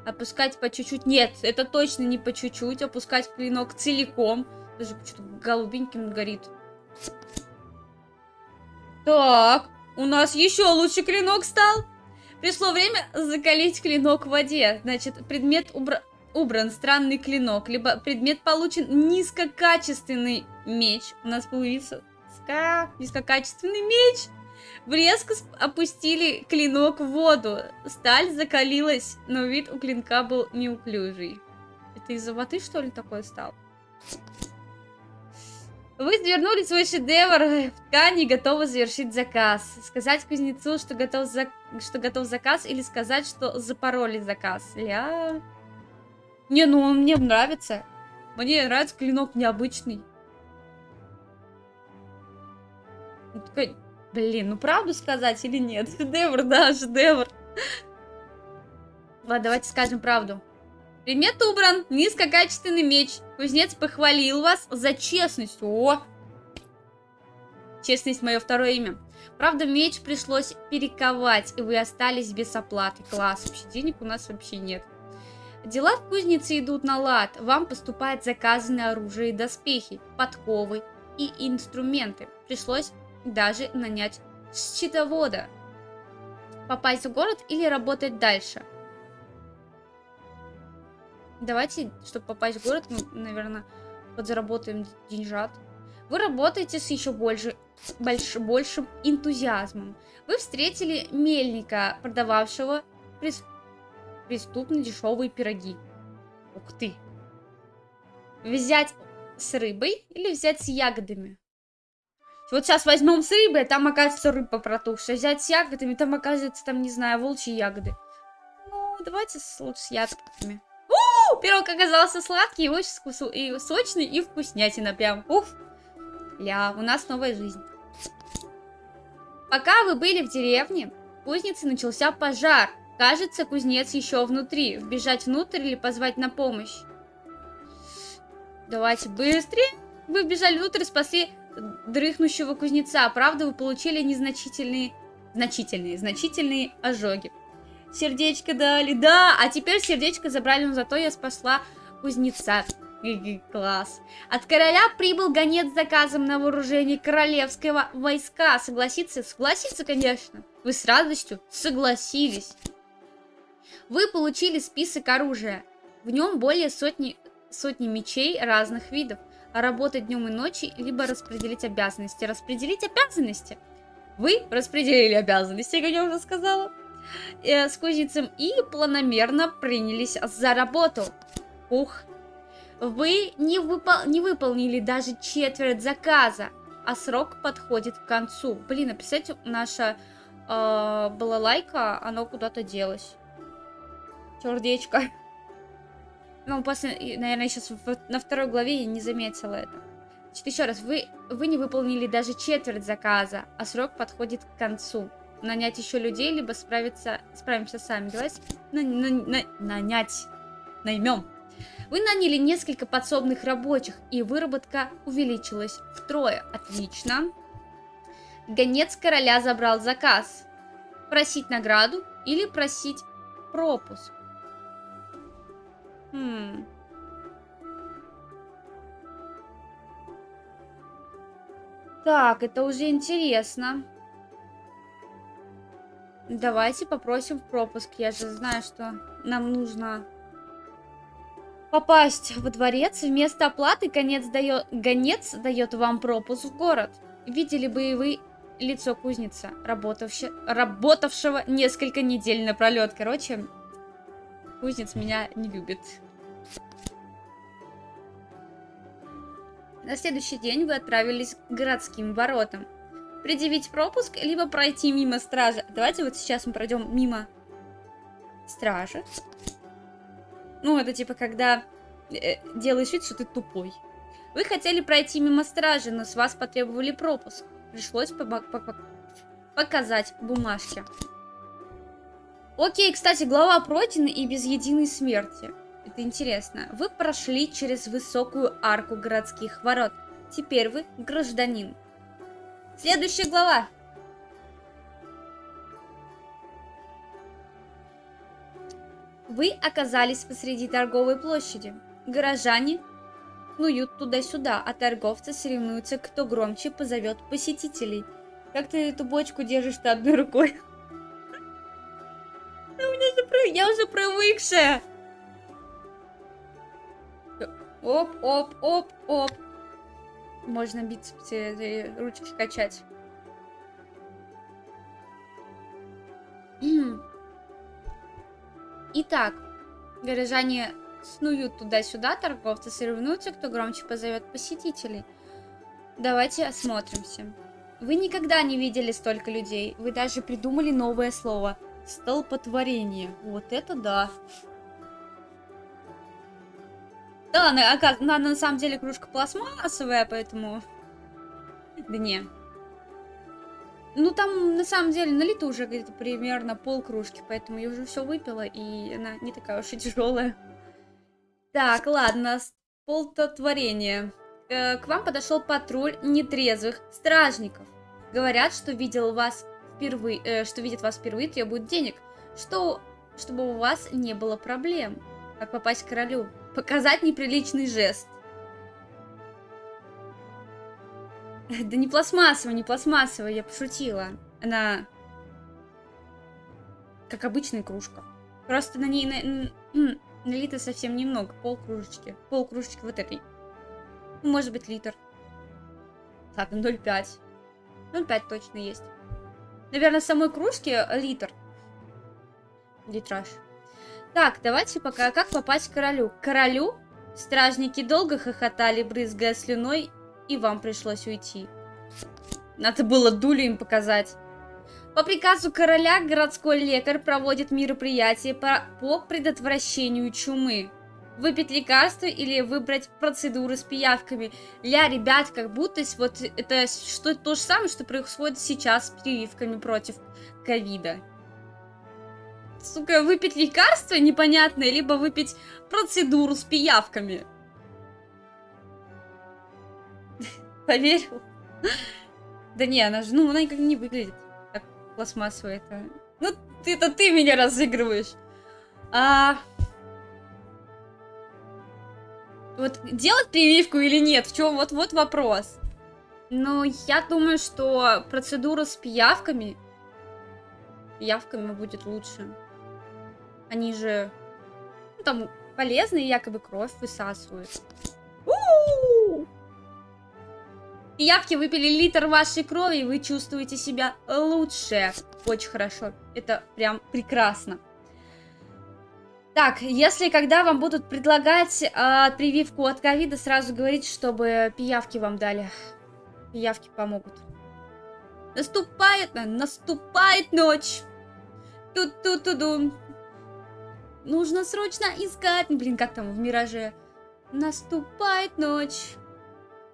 Опускать по чуть-чуть? Нет, это точно не по чуть-чуть. Опускать клинок целиком. Даже что-то голубеньким горит. Так, у нас еще лучше клинок стал. Пришло время закалить клинок в воде. Значит, предмет убра- убран, странный клинок. Либо предмет получен низкокачественный меч. У нас появился низкокачественный меч. Сп- опустили клинок в воду. Сталь закалилась, но вид у клинка был неуклюжий. Это из-за воды, что ли, такое стал? Вы свернули свой шедевр в ткани готовы завершить заказ. Сказать кузнецу, что готов, за... что готов заказ, или сказать, что запороли заказ. Ля... Не, ну он мне нравится. Мне нравится клинок необычный. Блин, ну правду сказать или нет? Шедевр, да, шедевр. Ладно, давайте скажем правду. Предмет убран, низкокачественный меч. Кузнец похвалил вас за честность. О! Честность мое второе имя. Правда, меч пришлось перековать, и вы остались без оплаты. Класс, вообще денег у нас вообще нет. Дела в кузнице идут на лад. Вам поступает заказанное оружие и доспехи, подковы и инструменты. Пришлось даже нанять счетовода. Попасть в город или работать дальше. Давайте, чтобы попасть в город, мы, наверное, подзаработаем деньжат. Вы работаете с еще больше, больш, большим энтузиазмом. Вы встретили мельника, продававшего прес, преступно дешевые пироги. Ух ты! Взять с рыбой или взять с ягодами? Вот сейчас возьмем с рыбой, а там оказывается рыба протухшая. Взять с ягодами, там оказывается, там, не знаю, волчьи ягоды. Ну, давайте лучше с ягодами. У, пирог оказался сладкий, очень вкус... и сочный, и вкуснятина прям. Уф. Ля, у нас новая жизнь. Пока вы были в деревне, в кузнице начался пожар. Кажется, кузнец еще внутри. Вбежать внутрь или позвать на помощь? Давайте быстрее. Вы вбежали внутрь, спасли дрыхнущего кузнеца. Правда, вы получили незначительные, значительные, значительные ожоги. Сердечко дали, да, а теперь сердечко забрали, но зато я спасла кузнеца. Класс. От короля прибыл гонец с заказом на вооружение королевского войска. Согласиться? Согласиться, конечно. Вы с радостью согласились. Вы получили список оружия. В нем более сотни, сотни мечей разных видов работать днем и ночью, либо распределить обязанности. Распределить обязанности. Вы распределили обязанности, как я уже сказала, э, с кузнецем и планомерно принялись за работу. Ух. Вы не, выпол не выполнили даже четверть заказа, а срок подходит к концу. Блин, а представьте, наша э, балалайка, оно куда-то делось. Сердечко. Ну, после, наверное, сейчас на второй главе я не заметила это. Значит, еще раз, вы, вы не выполнили даже четверть заказа, а срок подходит к концу. Нанять еще людей, либо справиться, справимся сами. Давайте на, на, на, нанять, наймем. Вы наняли несколько подсобных рабочих, и выработка увеличилась втрое. Отлично. Гонец короля забрал заказ. Просить награду или просить пропуск. Хм. Так, это уже интересно. Давайте попросим пропуск. Я же знаю, что нам нужно попасть во дворец. Вместо оплаты конец дает, гонец дает вам пропуск в город. Видели бы вы лицо кузнеца, работавшего, работавшего несколько недель напролет. Короче, кузнец меня не любит. На следующий день вы отправились к городским воротам. Предъявить пропуск, либо пройти мимо стражи. Давайте вот сейчас мы пройдем мимо стражи. Ну, это типа, когда э, делаешь вид, что ты тупой. Вы хотели пройти мимо стражи, но с вас потребовали пропуск. Пришлось показать бумажки. Окей, кстати, глава пройдена и без единой смерти. Это интересно. Вы прошли через высокую арку городских ворот. Теперь вы гражданин. Следующая глава. Вы оказались посреди торговой площади. Горожане снуют туда-сюда, а торговцы соревнуются, кто громче позовет посетителей. Как ты эту бочку держишь-то одной рукой? Я уже привыкшая. Оп, оп, оп, оп. Можно бицепсы ручки качать. Итак, горожане снуют туда-сюда, торговцы соревнуются, кто громче позовет посетителей. Давайте осмотримся. Вы никогда не видели столько людей. Вы даже придумали новое слово. Столпотворение. Вот это да. Да, ну, она на самом деле кружка пластмассовая, поэтому... Да не. Ну, там, на самом деле, налито уже где-то примерно пол кружки, поэтому я уже все выпила, и она не такая уж и тяжелая. Так, ладно, полтотворение. Э, к вам подошел патруль нетрезвых стражников. Говорят, что видел вас впервые, э, что видит вас впервые, требует денег. Что, чтобы у вас не было проблем. Как попасть к королю? Показать неприличный жест. Да не пластмассовая, не пластмассовая, я пошутила. Она как обычная кружка. Просто на ней на- налито совсем немного, пол кружечки. Пол кружечки вот этой. Ну, Может быть, литр. Ладно, 0,5. 0,5 точно есть. Наверное, самой кружке литр. Литраж. Так, давайте пока. Как попасть к королю? К королю? Стражники долго хохотали, брызгая слюной, и вам пришлось уйти. Надо было дулю им показать. По приказу короля городской лекарь проводит мероприятие по, по предотвращению чумы. Выпить лекарство или выбрать процедуры с пиявками. Ля, ребят, как будто вот это что то же самое, что происходит сейчас с прививками против ковида. Сука, выпить лекарство непонятное, либо выпить процедуру с пиявками. Поверил? Да не, она же, ну, она никак не выглядит как пластмассовая. Это... Ну, это ты меня разыгрываешь. А... Вот делать прививку или нет? В чем вот, вот вопрос. Ну, я думаю, что процедура с пиявками... Пиявками будет лучше. Они же... Ну, там полезные, якобы кровь высасывают. Пиявки выпили литр вашей крови, и вы чувствуете себя лучше. Очень хорошо. Это прям прекрасно. Так, если когда вам будут предлагать а, прививку от ковида, сразу говорите, чтобы пиявки вам дали. Пиявки помогут. Наступает, на- наступает ночь. Тут-тут-тудум. Нужно срочно искать. Блин, как там в Мираже? Наступает ночь.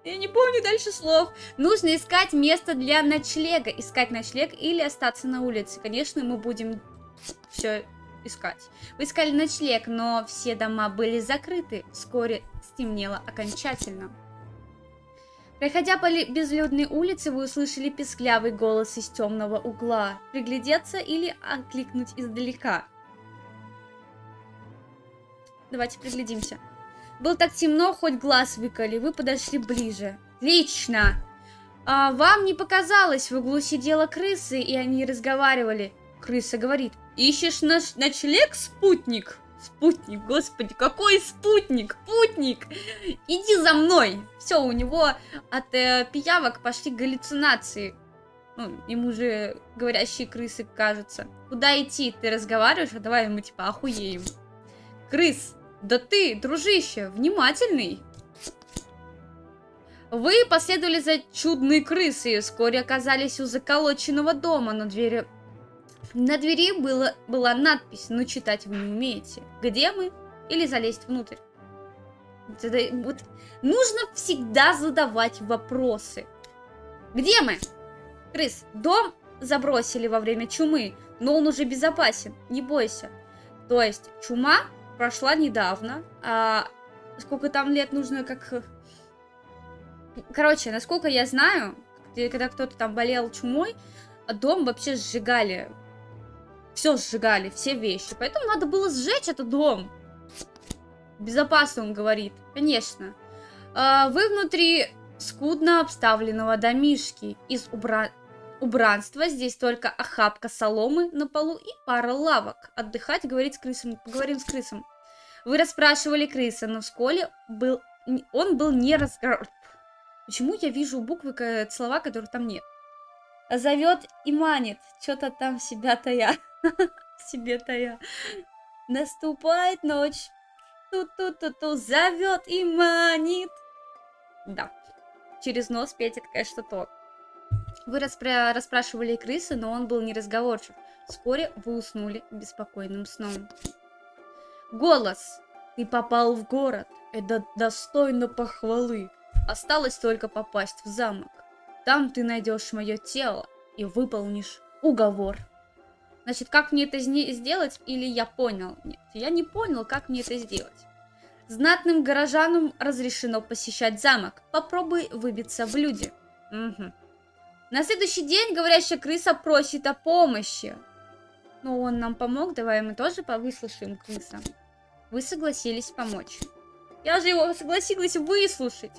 Я не помню дальше слов. Нужно искать место для ночлега. Искать ночлег или остаться на улице. Конечно, мы будем все искать. Вы искали ночлег, но все дома были закрыты. Вскоре стемнело окончательно. Проходя по безлюдной улице, вы услышали песклявый голос из темного угла. Приглядеться или окликнуть издалека. Давайте приглядимся. Было так темно, хоть глаз выколи. Вы подошли ближе. Отлично! А, вам не показалось, в углу сидела крыса, и они разговаривали. Крыса говорит, ищешь наш ночлег, спутник? Спутник, господи, какой спутник? Путник! Иди за мной! Все, у него от э, пиявок пошли галлюцинации. Ну, ему же говорящие крысы кажутся. Куда идти? Ты разговариваешь, а давай мы типа охуеем. Крыс, да ты, дружище, внимательный. Вы последовали за чудной крысой и вскоре оказались у заколоченного дома. На двери, на двери было, была надпись, но читать вы не умеете. Где мы? Или залезть внутрь? Вот нужно всегда задавать вопросы. Где мы? Крыс, дом забросили во время чумы, но он уже безопасен, не бойся. То есть чума прошла недавно, а сколько там лет нужно, как... Короче, насколько я знаю, когда кто-то там болел чумой, дом вообще сжигали. Все сжигали, все вещи. Поэтому надо было сжечь этот дом. Безопасно, он говорит. Конечно. А, Вы внутри скудно обставленного домишки. Из убра- убранства здесь только охапка соломы на полу и пара лавок. Отдыхать, говорить с крысом. Поговорим с крысом. Вы расспрашивали крыса, но в школе был... он был не разгор... Почему я вижу буквы, слова, которых там нет? Зовет и манит. Что-то там себя-то я. Себе-то я. Наступает ночь. Ту-ту-ту-ту. Зовет и манит. Да. через нос петь, это, конечно, то. Вы распра- расспрашивали крысы, но он был неразговорчив. Вскоре вы уснули беспокойным сном. Голос. Ты попал в город. Это достойно похвалы. Осталось только попасть в замок. Там ты найдешь мое тело и выполнишь уговор. Значит, как мне это сделать? Или я понял? Нет, я не понял, как мне это сделать. Знатным горожанам разрешено посещать замок. Попробуй выбиться в люди. Мгм. На следующий день говорящая крыса просит о помощи. Ну, он нам помог, давай мы тоже повыслушаем крыса. Вы согласились помочь. Я же его согласилась выслушать.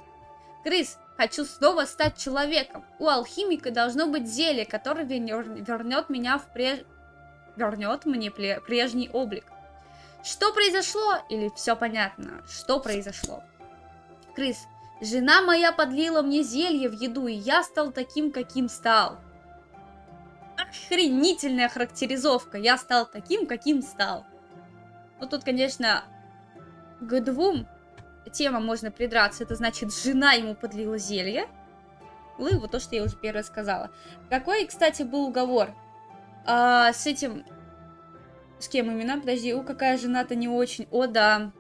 Крыс, хочу снова стать человеком. У алхимика должно быть зелье, которое вернет меня в преж... Вернет мне прежний облик. Что произошло? Или все понятно? Что произошло? Крыс, жена моя подлила мне зелье в еду, и я стал таким, каким стал. Охренительная характеризовка. Я стал таким, каким стал. Ну, тут, конечно, к двум темам можно придраться. Это значит, жена ему подлила зелье. Ну, и вот то, что я уже первое сказала. Какой, кстати, был уговор? А, с этим... С кем именно? Подожди, у какая жена-то не очень. О, да.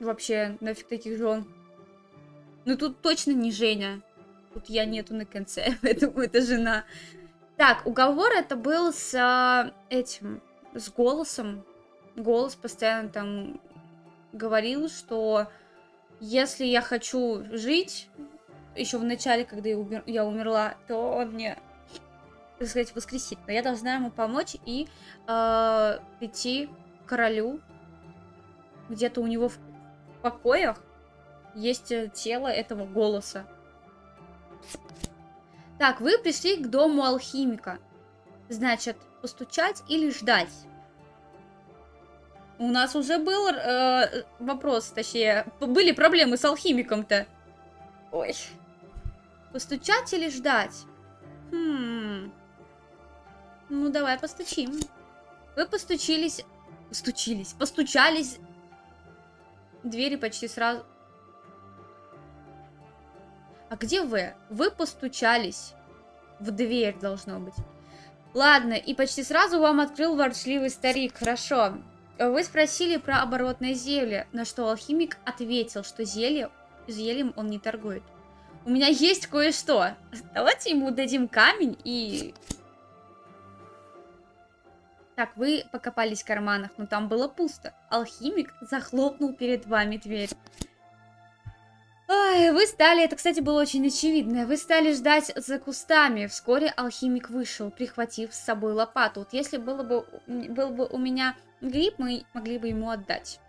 Вообще, нафиг таких жен. Ну, тут точно не Женя. Тут я нету на конце, поэтому это жена. Так, уговор это был с а, этим, с голосом. Голос постоянно там говорил, что если я хочу жить, еще в начале, когда я, умер- я умерла, то он мне, так сказать, воскресит. Но я должна ему помочь и э, прийти к королю. Где-то у него в покоях есть э, тело этого голоса. Так, вы пришли к дому алхимика. Значит, постучать или ждать? У нас уже был э, вопрос, точнее, были проблемы с алхимиком-то. Ой. Постучать или ждать? Хм. Ну, давай постучим. Вы постучились... Стучились. Постучались. Двери почти сразу... А где вы? Вы постучались. В дверь должно быть. Ладно, и почти сразу вам открыл ворчливый старик. Хорошо. Вы спросили про оборотное зелье, на что алхимик ответил, что зелье, зельем он не торгует. У меня есть кое-что. Давайте ему дадим камень и... Так, вы покопались в карманах, но там было пусто. Алхимик захлопнул перед вами дверь. Ой, вы стали, это, кстати, было очень очевидно, вы стали ждать за кустами. Вскоре алхимик вышел, прихватив с собой лопату. Вот если было бы, был бы у меня гриб, мы могли бы ему отдать.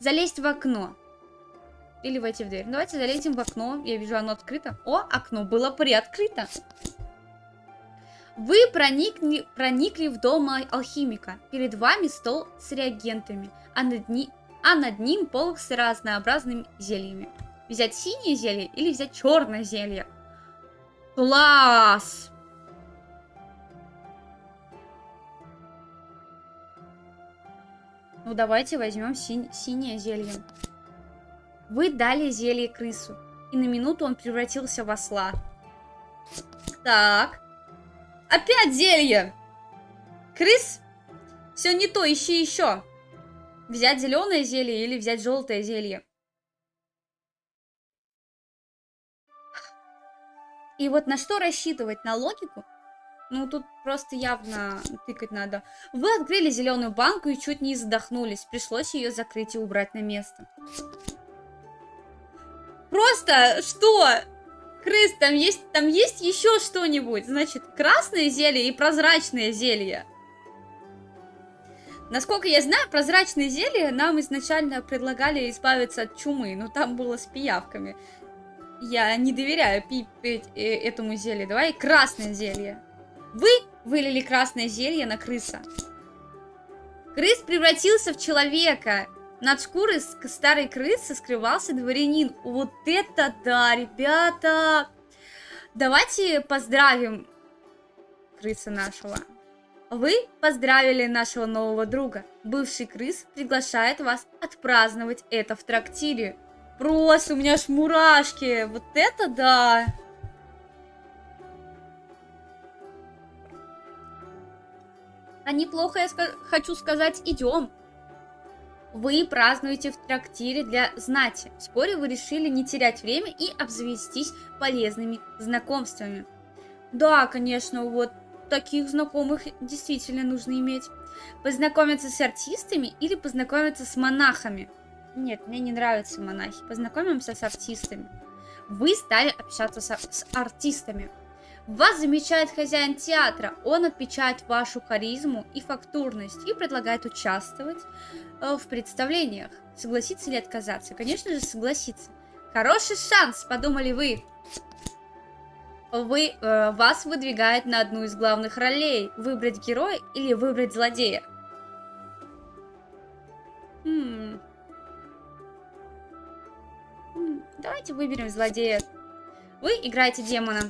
Залезть в окно. Или войти в дверь. Давайте залезем в окно. Я вижу, оно открыто. О, окно было приоткрыто. Вы проникли, проникли в дом ал- алхимика. Перед вами стол с реагентами, а над, ни- а над ним полок с разнообразными зельями. Взять синее зелье или взять черное зелье? Класс! Ну давайте возьмем синь- синее зелье. Вы дали зелье крысу, и на минуту он превратился в осла. Так. Опять зелье! Крыс? Все не то, ищи еще. Взять зеленое зелье или взять желтое зелье? И вот на что рассчитывать? На логику? Ну, тут просто явно тыкать надо. Вы открыли зеленую банку и чуть не задохнулись. Пришлось ее закрыть и убрать на место. Просто что? Крыс, там есть, там есть еще что-нибудь? Значит, красное зелье и прозрачное зелье. Насколько я знаю, прозрачное зелье нам изначально предлагали избавиться от чумы, но там было с пиявками. Я не доверяю пить, э, этому зелью. Давай красное зелье. Вы вылили красное зелье на крыса. Крыс превратился в человека. Над шкурой старой крысы скрывался дворянин. Вот это да, ребята! Давайте поздравим крыса нашего. Вы поздравили нашего нового друга. Бывший крыс приглашает вас отпраздновать это в трактире. Просто у меня аж мурашки. Вот это да. А неплохо, я ска- хочу сказать, идем. Вы празднуете в трактире для знати. Вскоре вы решили не терять время и обзавестись полезными знакомствами. Да, конечно, вот таких знакомых действительно нужно иметь. Познакомиться с артистами или познакомиться с монахами? Нет, мне не нравятся монахи. Познакомимся с артистами. Вы стали общаться со- с артистами. Вас замечает хозяин театра. Он отмечает вашу харизму и фактурность и предлагает участвовать в представлениях. Согласиться или отказаться? Конечно же, согласиться. Хороший шанс, подумали вы. Вы, э, вас выдвигает на одну из главных ролей. Выбрать героя или выбрать злодея. Хм. М, Давайте выберем злодея. Вы играете демона.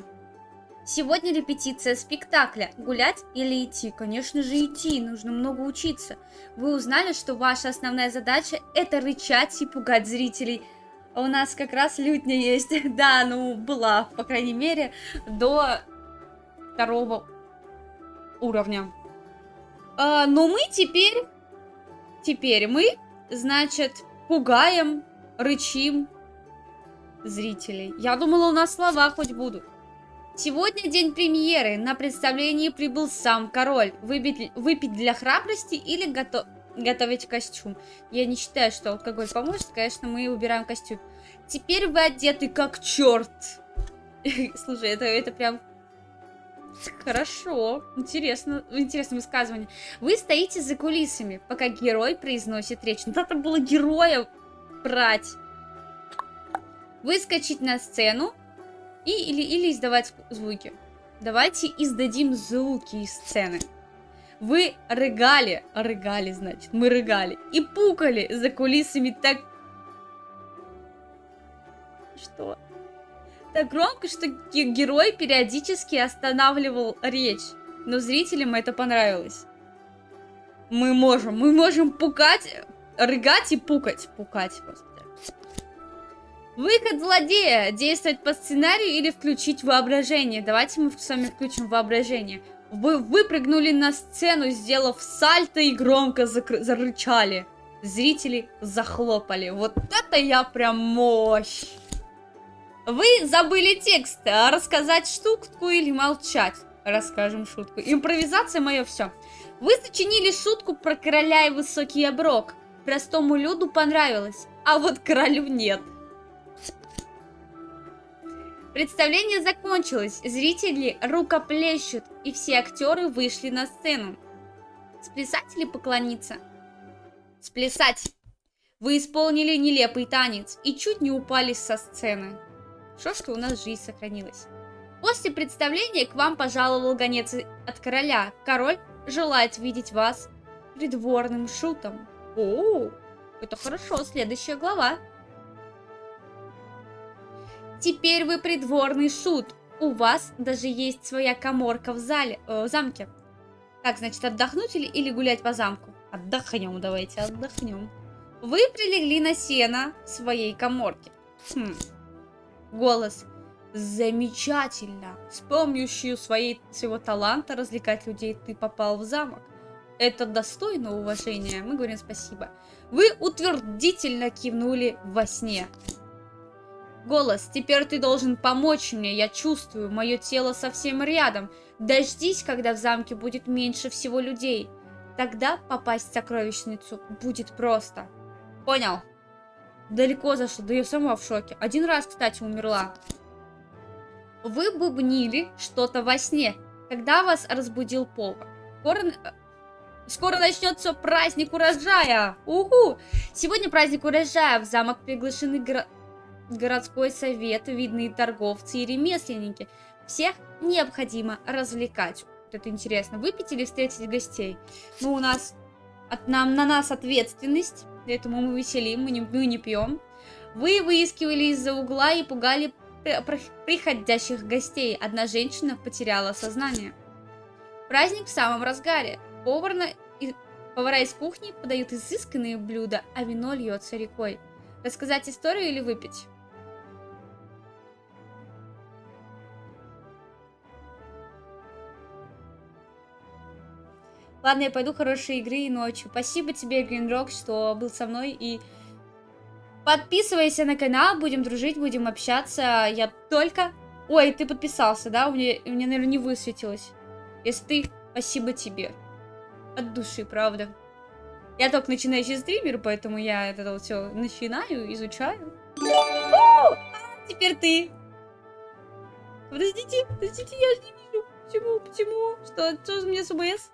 Сегодня репетиция спектакля. Гулять или идти? Конечно же идти, нужно много учиться. Вы узнали, что ваша основная задача это рычать и пугать зрителей. А у нас как раз лютня есть. Да, ну была, по крайней мере, до второго уровня. А, но мы теперь, теперь мы, значит, пугаем, рычим зрителей. Я думала, у нас слова хоть будут. Сегодня день премьеры. На представлении прибыл сам король. Выпить, выпить для храбрости или гото- готовить костюм. Я не считаю, что алкоголь поможет. Конечно, мы убираем костюм. Теперь вы одеты как черт. Слушай, это, это прям хорошо. Интересно, интересное высказывание. Вы стоите за кулисами, пока герой произносит речь. Надо было героя брать. Выскочить на сцену и, или, или издавать звуки. Давайте издадим звуки из сцены. Вы рыгали, рыгали, значит, мы рыгали, и пукали за кулисами так... Что? Так громко, что ге- герой периодически останавливал речь. Но зрителям это понравилось. Мы можем, мы можем пукать, рыгать и пукать. Пукать, господи. Выход злодея. Действовать по сценарию или включить воображение. Давайте мы с вами включим воображение. Вы выпрыгнули на сцену, сделав сальто и громко зарычали. Зрители захлопали. Вот это я прям мощь. Вы забыли текст, а рассказать шутку или молчать? Расскажем шутку. Импровизация мое все. Вы сочинили шутку про короля и высокий оброк. Простому люду понравилось, а вот королю нет. Представление закончилось, зрители рукоплещут, и все актеры вышли на сцену. Сплясать или поклониться? Сплясать. Вы исполнили нелепый танец и чуть не упали со сцены. Что, что у нас жизнь сохранилась. После представления к вам пожаловал гонец от короля. Король желает видеть вас придворным шутом. О, это хорошо, следующая глава. Теперь вы придворный шут. У вас даже есть своя коморка в зале, э, в замке. Так, значит, отдохнуть или, или гулять по замку? Отдохнем, давайте, отдохнем. Вы прилегли на сено в своей коморке. Хм. Голос. Замечательно. С помощью своей, своего таланта развлекать людей ты попал в замок. Это достойно уважения. Мы говорим спасибо. Вы утвердительно кивнули во сне. Голос, теперь ты должен помочь мне, я чувствую, мое тело совсем рядом. Дождись, когда в замке будет меньше всего людей. Тогда попасть в сокровищницу будет просто. Понял? Далеко зашла, да я сама в шоке. Один раз, кстати, умерла. Вы бубнили что-то во сне, когда вас разбудил повар. Скоро, э, скоро начнется праздник урожая. Уху! Сегодня праздник урожая. В замок приглашены горо- городской совет, видные торговцы и ремесленники. Всех необходимо развлекать. Вот это интересно. Выпить или встретить гостей? Ну, у нас от, нам, на нас ответственность, поэтому мы веселим, мы не, мы не пьем. Вы выискивали из-за угла и пугали при- при- приходящих гостей. Одна женщина потеряла сознание. Праздник в самом разгаре. Повар на- Повара из кухни подают изысканные блюда, а вино льется рекой. Рассказать историю или выпить? Ладно, я пойду хорошей игры и ночью. Спасибо тебе, Гринрок, что был со мной и подписывайся на канал, будем дружить, будем общаться. Я только... Ой, ты подписался, да? У меня, у меня наверное, не высветилось. Если ты, спасибо тебе. От души, правда. Я только начинающий стример, поэтому я это вот все начинаю, изучаю. О, а теперь ты. Подождите, подождите, я же не вижу. Почему, почему? Что, что у меня с ОБС?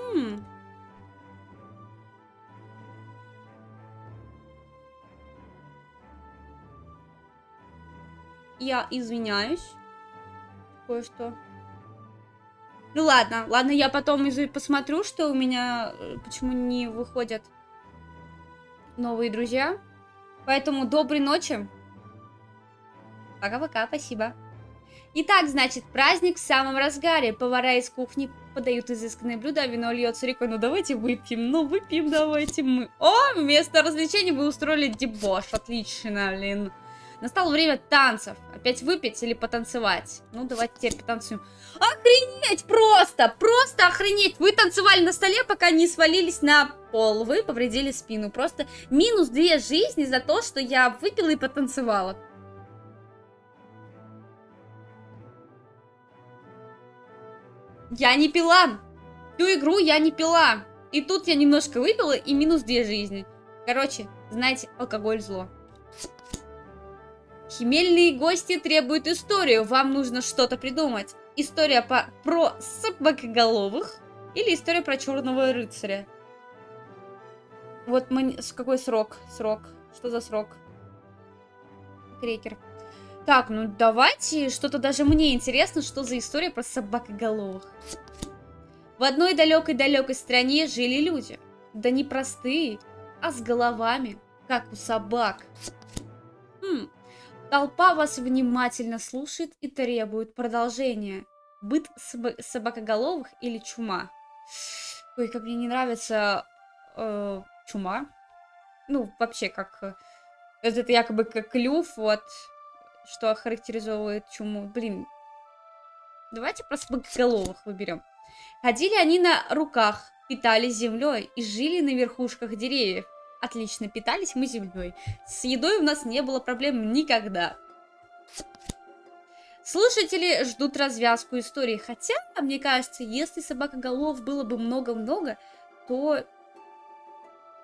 Хм. Я извиняюсь. Кое-что. Ну ладно, ладно, я потом посмотрю, что у меня, э, почему не выходят новые друзья. Поэтому доброй ночи. Пока-пока, спасибо. Итак, значит, праздник в самом разгаре. Повара из кухни подают изысканные блюда, а вино льется рекой. Ну давайте выпьем, ну выпьем давайте мы. О, вместо развлечений вы устроили дебош. Отлично, блин. Настало время танцев. Опять выпить или потанцевать? Ну, давайте теперь потанцуем. Охренеть просто! Просто охренеть! Вы танцевали на столе, пока не свалились на пол. Вы повредили спину. Просто минус две жизни за то, что я выпила и потанцевала. Я не пила. Всю игру я не пила. И тут я немножко выпила и минус две жизни. Короче, знаете, алкоголь зло. Химельные гости требуют историю. Вам нужно что-то придумать. История по... про собакоголовых или история про черного рыцаря. Вот мы... какой срок? Срок. Что за срок? Крекер. Так, ну давайте, что-то даже мне интересно, что за история про собакоголовых. В одной далекой-далекой стране жили люди. Да не простые, а с головами, как у собак. Хм, толпа вас внимательно слушает и требует продолжения. Быт соб- собакоголовых или чума? Ой, как мне не нравится э, чума. Ну, вообще, как... э, Это якобы как клюв, вот, что охарактеризовывает чуму. Блин, давайте про собакоголовых выберем. Ходили они на руках, питались землей и жили на верхушках деревьев. Отлично, питались мы землей. С едой у нас не было проблем никогда. Слушатели ждут развязку истории. Хотя, мне кажется, если собакоголов было бы много-много, то...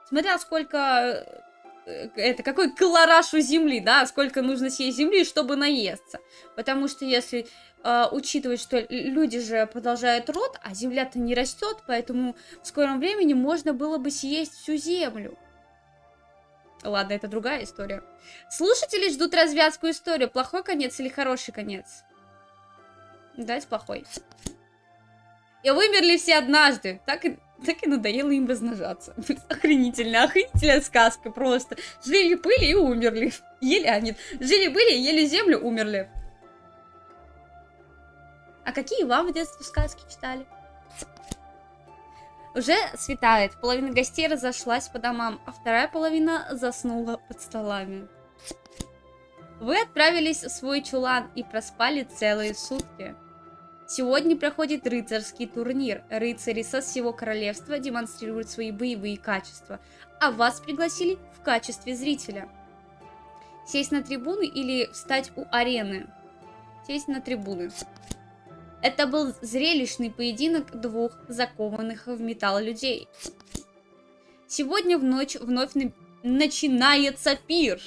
Смотря сколько... Это какой колораж у земли, да, сколько нужно съесть земли, чтобы наесться. Потому что если э, учитывать, что люди же продолжают род, а земля-то не растет, поэтому в скором времени можно было бы съесть всю землю. Ладно, это другая история. Слушатели ждут развязку истории. Плохой конец или хороший конец? Дать плохой. И вымерли все однажды. Так и, так и надоело им размножаться. Охренительно, охренительная сказка просто. Жили-были и умерли. Ели они. Жили-были, ели землю, умерли. А какие вам в детстве сказки читали? Уже светает, половина гостей разошлась по домам, а вторая половина заснула под столами. Вы отправились в свой чулан и проспали целые сутки. Сегодня проходит рыцарский турнир. Рыцари со всего королевства демонстрируют свои боевые качества, а вас пригласили в качестве зрителя. Сесть на трибуны или встать у арены? Сесть на трибуны. Это был зрелищный поединок двух закованных в металл людей. Сегодня в ночь вновь на- начинается пир.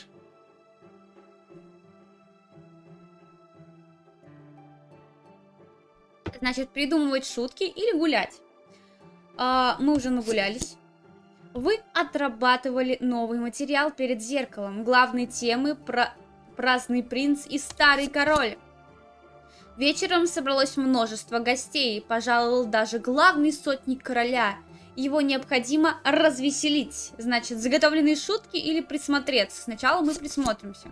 Значит, придумывать шутки или гулять. А, мы уже нагулялись. Вы отрабатывали новый материал перед зеркалом. Главные темы про праздный принц и старый король. Вечером собралось множество гостей, пожаловал даже главный сотник короля. Его необходимо развеселить. Значит, заготовленные шутки или присмотреться. Сначала мы присмотримся.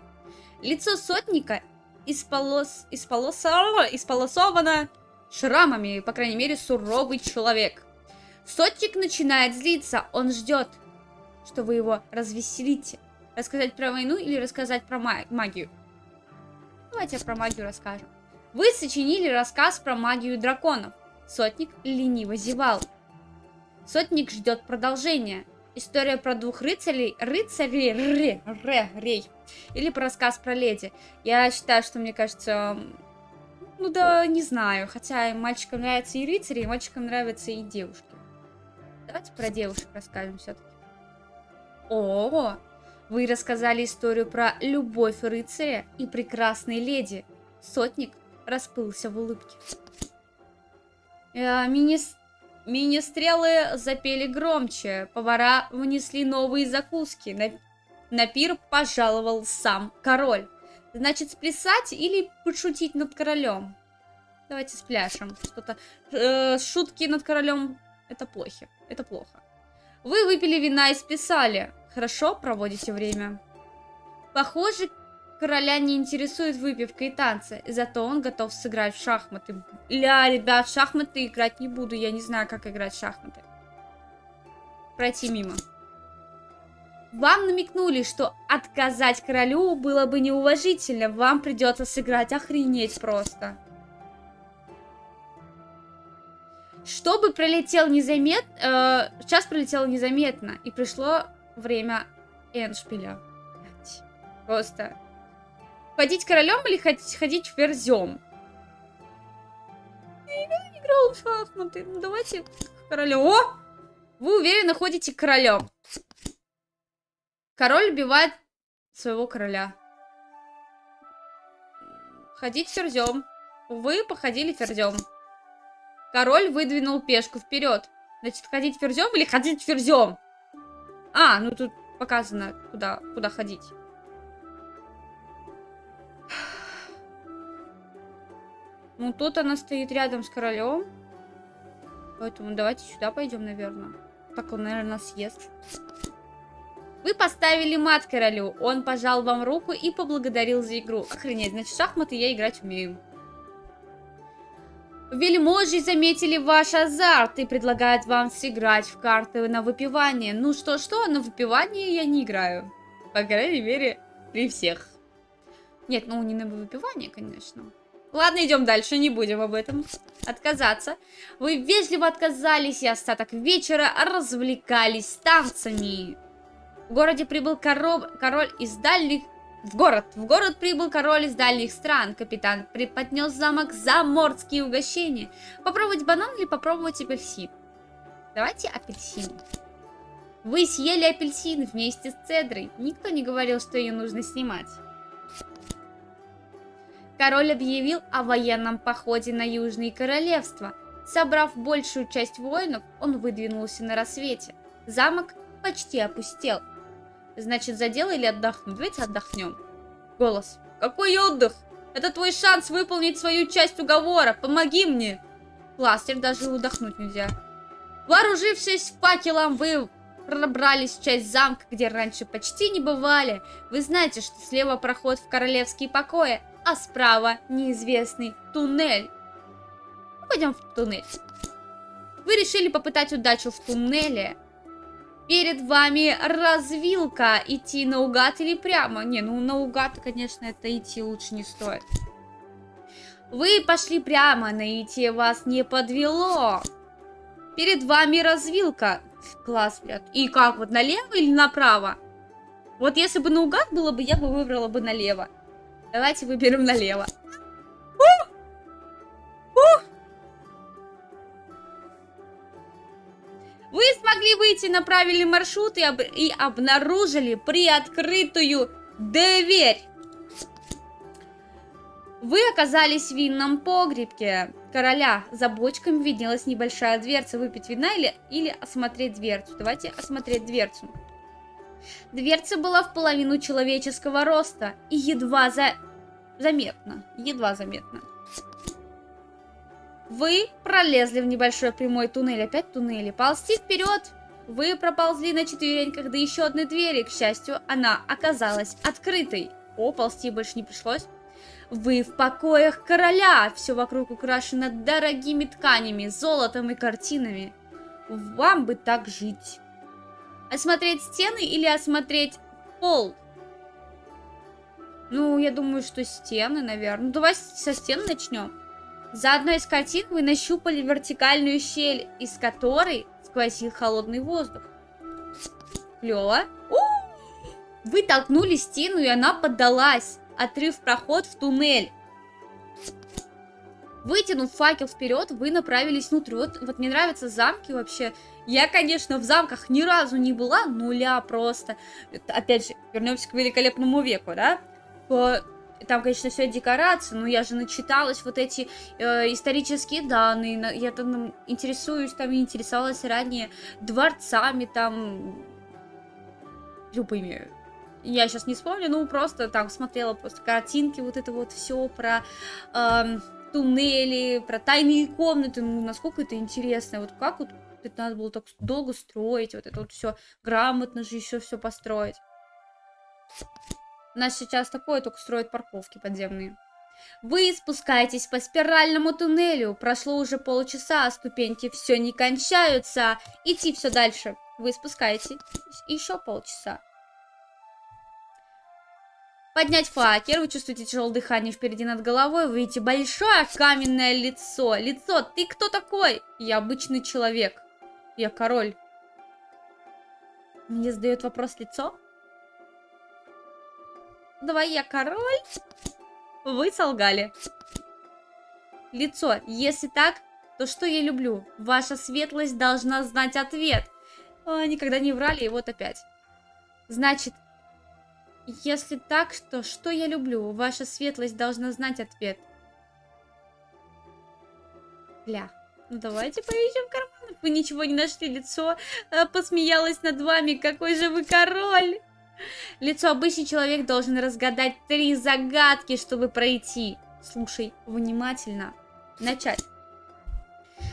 Лицо сотника исполос... исполосо... исполосовано шрамами, по крайней мере, суровый человек. Сотник начинает злиться, он ждет, что вы его развеселите. Рассказать про войну или рассказать про ма- магию? Давайте про магию расскажем. Вы сочинили рассказ про магию драконов. Сотник лениво зевал. Сотник ждет продолжения. История про двух рыцарей, рыцарей, ре, ре, рей. Или про рассказ про леди. Я считаю, что, мне кажется, ну да, не знаю. Хотя мальчикам нравятся и рыцари, и мальчикам нравятся и девушки. Давайте про девушек расскажем все-таки. О, вы рассказали историю про любовь рыцаря и прекрасной леди. Сотник расплылся в улыбке. Э, мини- Мини-стрелы запели громче. Повара внесли новые закуски. На, на пир пожаловал сам король. Значит, сплясать или пошутить над королем? Давайте спляшем. Что-то... э, шутки над королем это плохо. Это плохо. Вы выпили вина и списали. Хорошо проводите время. Похоже, короля не интересует выпивка и танцы, зато он готов сыграть в шахматы. Ля, ребят, в шахматы играть не буду, я не знаю, как играть в шахматы. Пройти мимо. Вам намекнули, что отказать королю было бы неуважительно, вам придется сыграть охренеть просто. Чтобы пролетел незаметно, э, час пролетел незаметно, и пришло время Эншпиля. Просто. Ходить королем или ходить, ферзем? Я играл в шахматы. Ну, давайте королем. О! Вы уверенно ходите королем. Король убивает своего короля. Ходить ферзем. Вы походили ферзем. Король выдвинул пешку вперед. Значит, ходить ферзем или ходить ферзем? А, ну тут показано, куда, куда ходить. Ну, тут она стоит рядом с королем. Поэтому давайте сюда пойдем, наверное. Так он, наверное, съест. Вы поставили мат королю. Он пожал вам руку и поблагодарил за игру. Охренеть, значит, шахматы я играть умею. Вельможи заметили ваш азарт и предлагают вам сыграть в карты на выпивание. Ну что-что, на выпивание я не играю. По крайней мере, при всех. Нет, ну не на выпивание, конечно. Ладно, идем дальше, не будем об этом. Отказаться. Вы вежливо отказались и остаток вечера развлекались танцами. В городе прибыл коров... король из дальних... В город. В город прибыл король из дальних стран. Капитан преподнес замок заморские угощения. Попробовать банан или попробовать апельсин? Давайте апельсин. Вы съели апельсин вместе с цедрой. Никто не говорил, что ее нужно снимать. Король объявил о военном походе на Южные Королевства. Собрав большую часть воинов, он выдвинулся на рассвете. Замок почти опустел. Значит, за дело или отдохнуть? Давайте отдохнем. Голос. Какой отдых? Это твой шанс выполнить свою часть уговора. Помоги мне. Пластир даже удохнуть нельзя. Вооружившись факелом, вы пробрались в часть замка, где раньше почти не бывали. Вы знаете, что слева проход в королевские покои, а справа неизвестный туннель. Пойдем в туннель. Вы решили попытать удачу в туннеле. Перед вами развилка. Идти наугад или прямо? Не, ну наугад, конечно, это идти лучше не стоит. Вы пошли прямо, найти вас не подвело. Перед вами развилка. Класс, блядь. И как, вот налево или направо? Вот если бы наугад было бы, я бы выбрала бы налево. Давайте выберем налево. Вы смогли выйти на правильный маршрут и, об... и обнаружили приоткрытую дверь. Вы оказались в винном погребке короля. За бочками виднелась небольшая дверца. Выпить вина или, или осмотреть дверцу. Давайте осмотреть дверцу. Дверца была в половину человеческого роста и едва за... заметно. Едва заметно. Вы пролезли в небольшой прямой туннель. Опять туннели. Ползти вперед. Вы проползли на четвереньках до еще одной двери. К счастью, она оказалась открытой. О, ползти больше не пришлось. Вы в покоях короля. Все вокруг украшено дорогими тканями, золотом и картинами. Вам бы так жить. Осмотреть стены или осмотреть пол? Ну, я думаю, что стены, наверное. Ну, давай со стен начнем. За одной из картин вы нащупали вертикальную щель, из которой сквозил холодный воздух. Клево. Вы толкнули стену, и она поддалась, отрыв проход в туннель. Вытянув факел вперед, вы направились внутрь. Вот, вот мне нравятся замки вообще. Я, конечно, в замках ни разу не была, нуля просто. Опять же, вернемся к великолепному веку, да? Там, конечно, все декорации, но я же начиталась вот эти э, исторические данные. Я там интересуюсь, там и интересовалась ранее дворцами, там любыми. Я сейчас не вспомню, ну просто там смотрела просто картинки, вот это вот все про эм, туннели, про тайные комнаты, ну насколько это интересно, вот как вот это надо было так долго строить, вот это вот все грамотно же еще все построить. У нас сейчас такое только строят парковки подземные. Вы спускаетесь по спиральному туннелю. Прошло уже полчаса, а ступеньки все не кончаются. Идти все дальше. Вы спускаетесь еще полчаса. Поднять факел, вы чувствуете тяжелое дыхание впереди над головой, вы видите большое каменное лицо. Лицо, ты кто такой? Я обычный человек. Я король. Мне задает вопрос лицо? Давай я король. Вы солгали. Лицо, если так, то что я люблю? Ваша светлость должна знать ответ. А, никогда не врали, и вот опять. Значит, если так, то что я люблю? Ваша светлость должна знать ответ. Бля. Ну давайте поищем карман. Вы ничего не нашли, лицо э, посмеялась над вами. Какой же вы король! Лицо обычный человек должен разгадать три загадки, чтобы пройти. Слушай внимательно. Начать.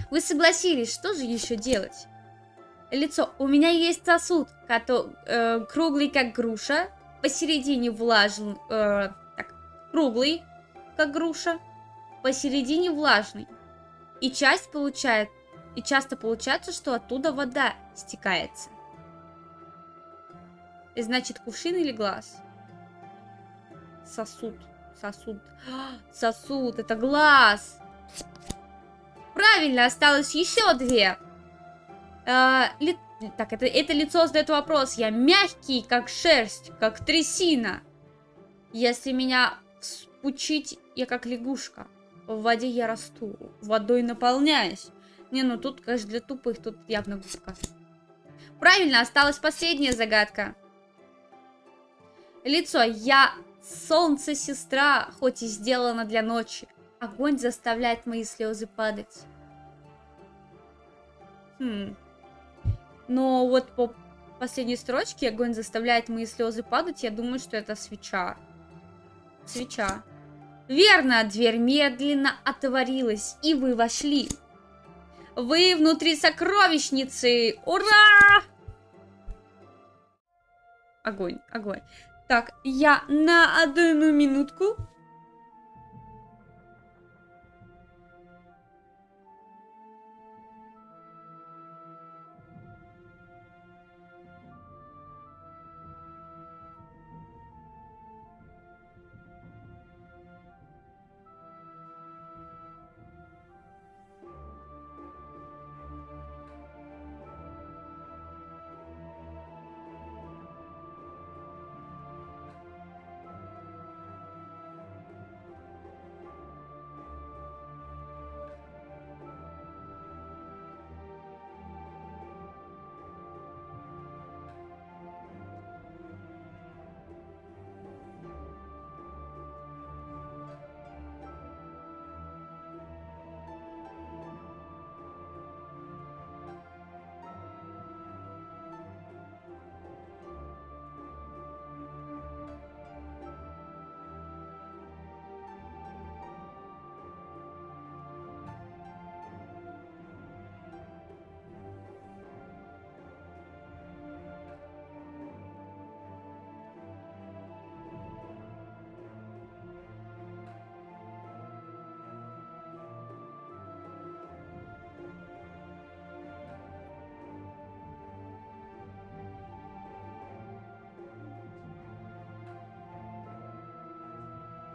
Вы согласились, что же еще делать? Лицо. У меня есть сосуд, кото- э, круглый как груша, посередине влажный, э, так, круглый как груша, посередине влажный. И часть получает, и часто получается, что оттуда вода стекается. Значит, кувшин или глаз? Сосуд. Сосуд. Сосуд, это глаз. Правильно, осталось еще две. А, ли- Так, это, это лицо задает вопрос. Я мягкий, как шерсть, как трясина. Если меня спучить, я как лягушка. В воде я расту, водой наполняюсь. Не, ну тут, конечно, для тупых, тут явно губка. Правильно, осталась последняя загадка. Лицо. Я солнце сестра, хоть и сделана для ночи. Огонь заставляет мои слезы падать. Хм. Но вот по последней строчке огонь заставляет мои слезы падать, я думаю, что это свеча. Свеча. Верно, дверь медленно отворилась, и вы вошли. Вы внутри сокровищницы! Ура! Огонь, огонь. Так, я на одну минутку.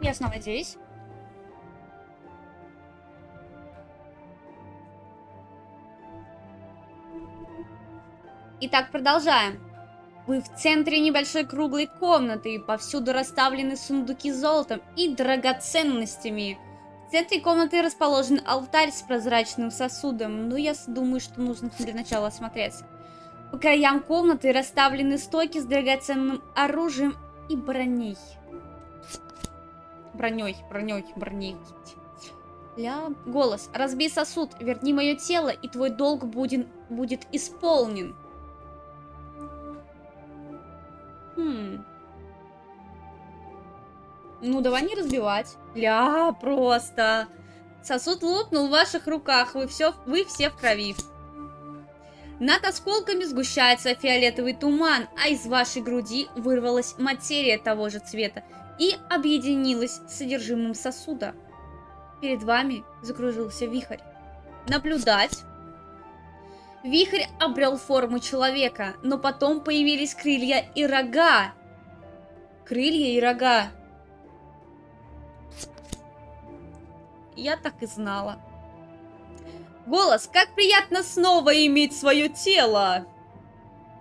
Я снова здесь. Итак, продолжаем. Вы в центре небольшой круглой комнаты, и повсюду расставлены сундуки с золотом и драгоценностями. В центре комнаты расположен алтарь с прозрачным сосудом, но я с- думаю, что нужно для начала осмотреться. По краям комнаты расставлены стойки с драгоценным оружием и броней. Броней, броней, броней. Ля... Голос. Разбей сосуд, верни мое тело, и твой долг будет, будет исполнен. Хм. Ну, давай не разбивать. Ля, просто. Сосуд лопнул в ваших руках, вы, все, вы все в крови. Над осколками сгущается фиолетовый туман, а из вашей груди вырвалась материя того же цвета и объединилась с содержимым сосуда. Перед вами закружился вихрь. Наблюдать. Вихрь обрел форму человека, но потом появились крылья и рога. Крылья и рога. Я так и знала. Голос, как приятно снова иметь свое тело!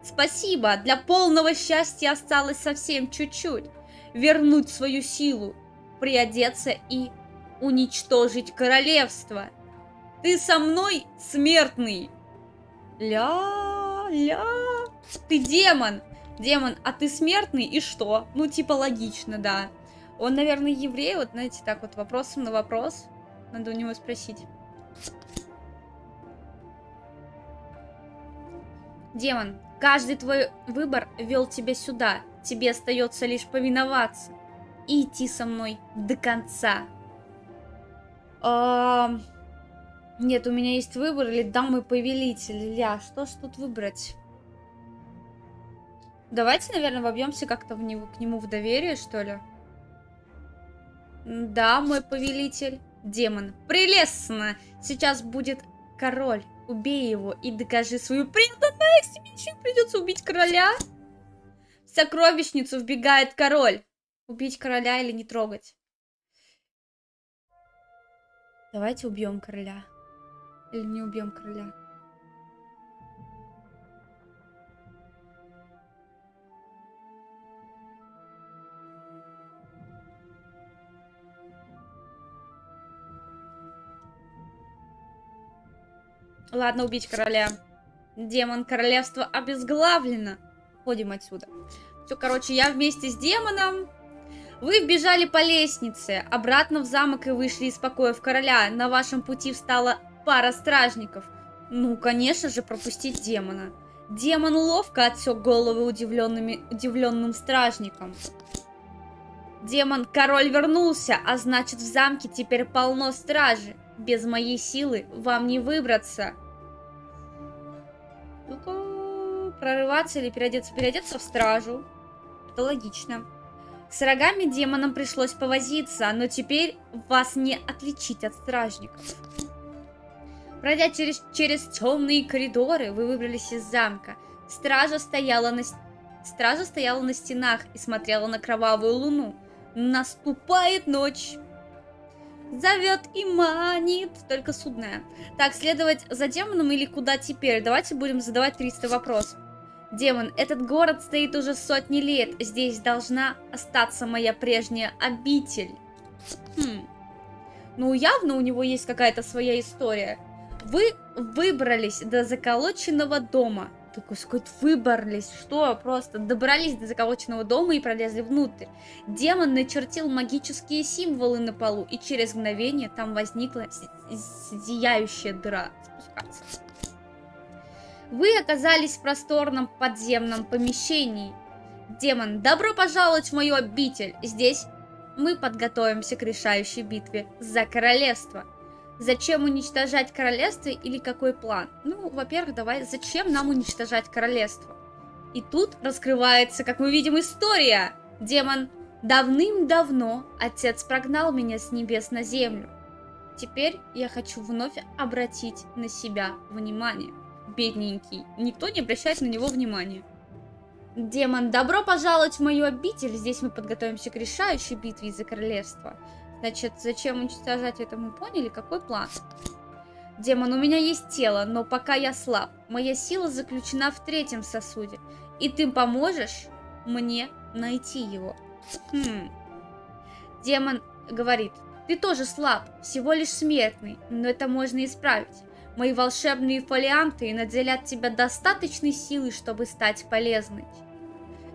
Спасибо, для полного счастья осталось совсем чуть-чуть. Вернуть свою силу, приодеться и уничтожить королевство. Ты со мной, смертный? Ля, ля. Ты демон. Демон, а ты смертный и что? Ну, типа логично, да. Он, наверное, еврей, вот, знаете, так вот вопросом на вопрос. Надо у него спросить. Демон, каждый твой выбор вел тебя сюда. Тебе остается лишь повиноваться и идти со мной до конца. Ам, Нет, у меня есть выбор, или дамы повелитель. Ля, что ж тут выбрать? Давайте, наверное, вобьемся как-то в него, к нему в доверие, что ли. Да, мой повелитель. Демон. Прелестно! Сейчас будет король. Убей его и докажи свою преданность. Тебе еще придется убить короля. В сокровищницу вбегает король. Убить короля или не трогать? Давайте убьем короля. Или не убьем короля. Ладно, убить короля. Демон королевства обезглавлено. Ходим отсюда. Все, короче, я вместе с демоном. Вы вбежали по лестнице, обратно в замок и вышли из покоев короля. На вашем пути встала пара стражников. Ну, конечно же, пропустить демона. Демон ловко отсек головы удивленными, удивленным стражникам. Демон, король вернулся, а значит в замке теперь полно стражи. Без моей силы вам не выбраться. Ну-ка, Прорываться или переодеться? Переодеться в стражу. Это логично. С рогами демонам пришлось повозиться, но теперь вас не отличить от стражников. Пройдя через, через темные коридоры, вы выбрались из замка. Стража стояла, на, Стража стояла на стенах и смотрела на кровавую луну. Наступает ночь. Зовет и манит. Только судная. Так, следовать за демоном или куда теперь? Давайте будем задавать 300 вопросов. Демон, этот город стоит уже сотни лет. Здесь должна остаться моя прежняя обитель. Хм. Ну, явно у него есть какая-то своя история. Вы выбрались до заколоченного дома. Такой, сказать, выбрались, что? Просто добрались до заколоченного дома и пролезли внутрь. Демон начертил магические символы на полу, и через мгновение там возникла зияющая дыра. Спускаться. Вы оказались в просторном подземном помещении. Демон, добро пожаловать в мою обитель. Здесь мы подготовимся к решающей битве за королевство. Зачем уничтожать королевство или какой план? Ну, во-первых, давай, зачем нам уничтожать королевство? И тут раскрывается, как мы видим, история. Демон, давным-давно отец прогнал меня с небес на землю. Теперь я хочу вновь обратить на себя внимание. Бедненький. Никто не обращает на него внимания. Демон, добро пожаловать в мою обитель. Здесь мы подготовимся к решающей битве за королевство. Значит, зачем уничтожать это мы поняли? Какой план? Демон, у меня есть тело, но пока я слаб. Моя сила заключена в третьем сосуде. И ты поможешь мне найти его. Хм. Демон говорит, ты тоже слаб, всего лишь смертный, но это можно исправить. Мои волшебные фолианты наделят тебя достаточной силой, чтобы стать полезной.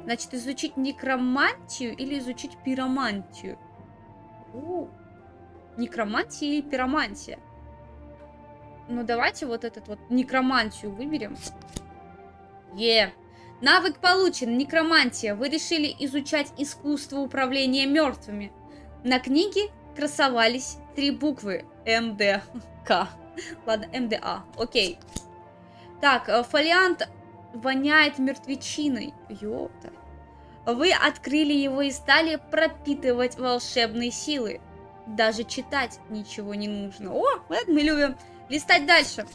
Значит, изучить некромантию или изучить пиромантию? У, некромантия или пиромантия? Ну, давайте вот этот вот некромантию выберем. Е. Навык получен, некромантия. Вы решили изучать искусство управления мертвыми. На книге красовались три буквы МДК. Ладно, МДА, окей. Так, э, фолиант воняет мертвечиной. Ёпта. Вы открыли его и стали пропитывать волшебные силы. Даже читать ничего не нужно. О, это мы любим. Листать дальше.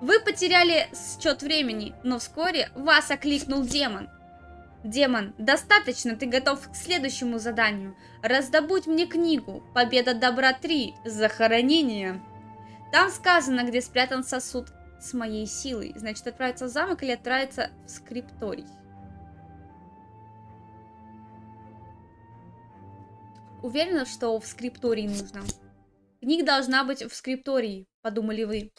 Вы потеряли счет времени, но вскоре вас окликнул демон. Демон, достаточно, ты готов к следующему заданию. Раздобудь мне книгу «Победа добра 3. Захоронение». Там сказано, где спрятан сосуд с моей силой. Значит, отправиться в замок или отправиться в скрипторий. Уверена, что в скриптории нужно. Книга должна быть в скриптории, подумали вы.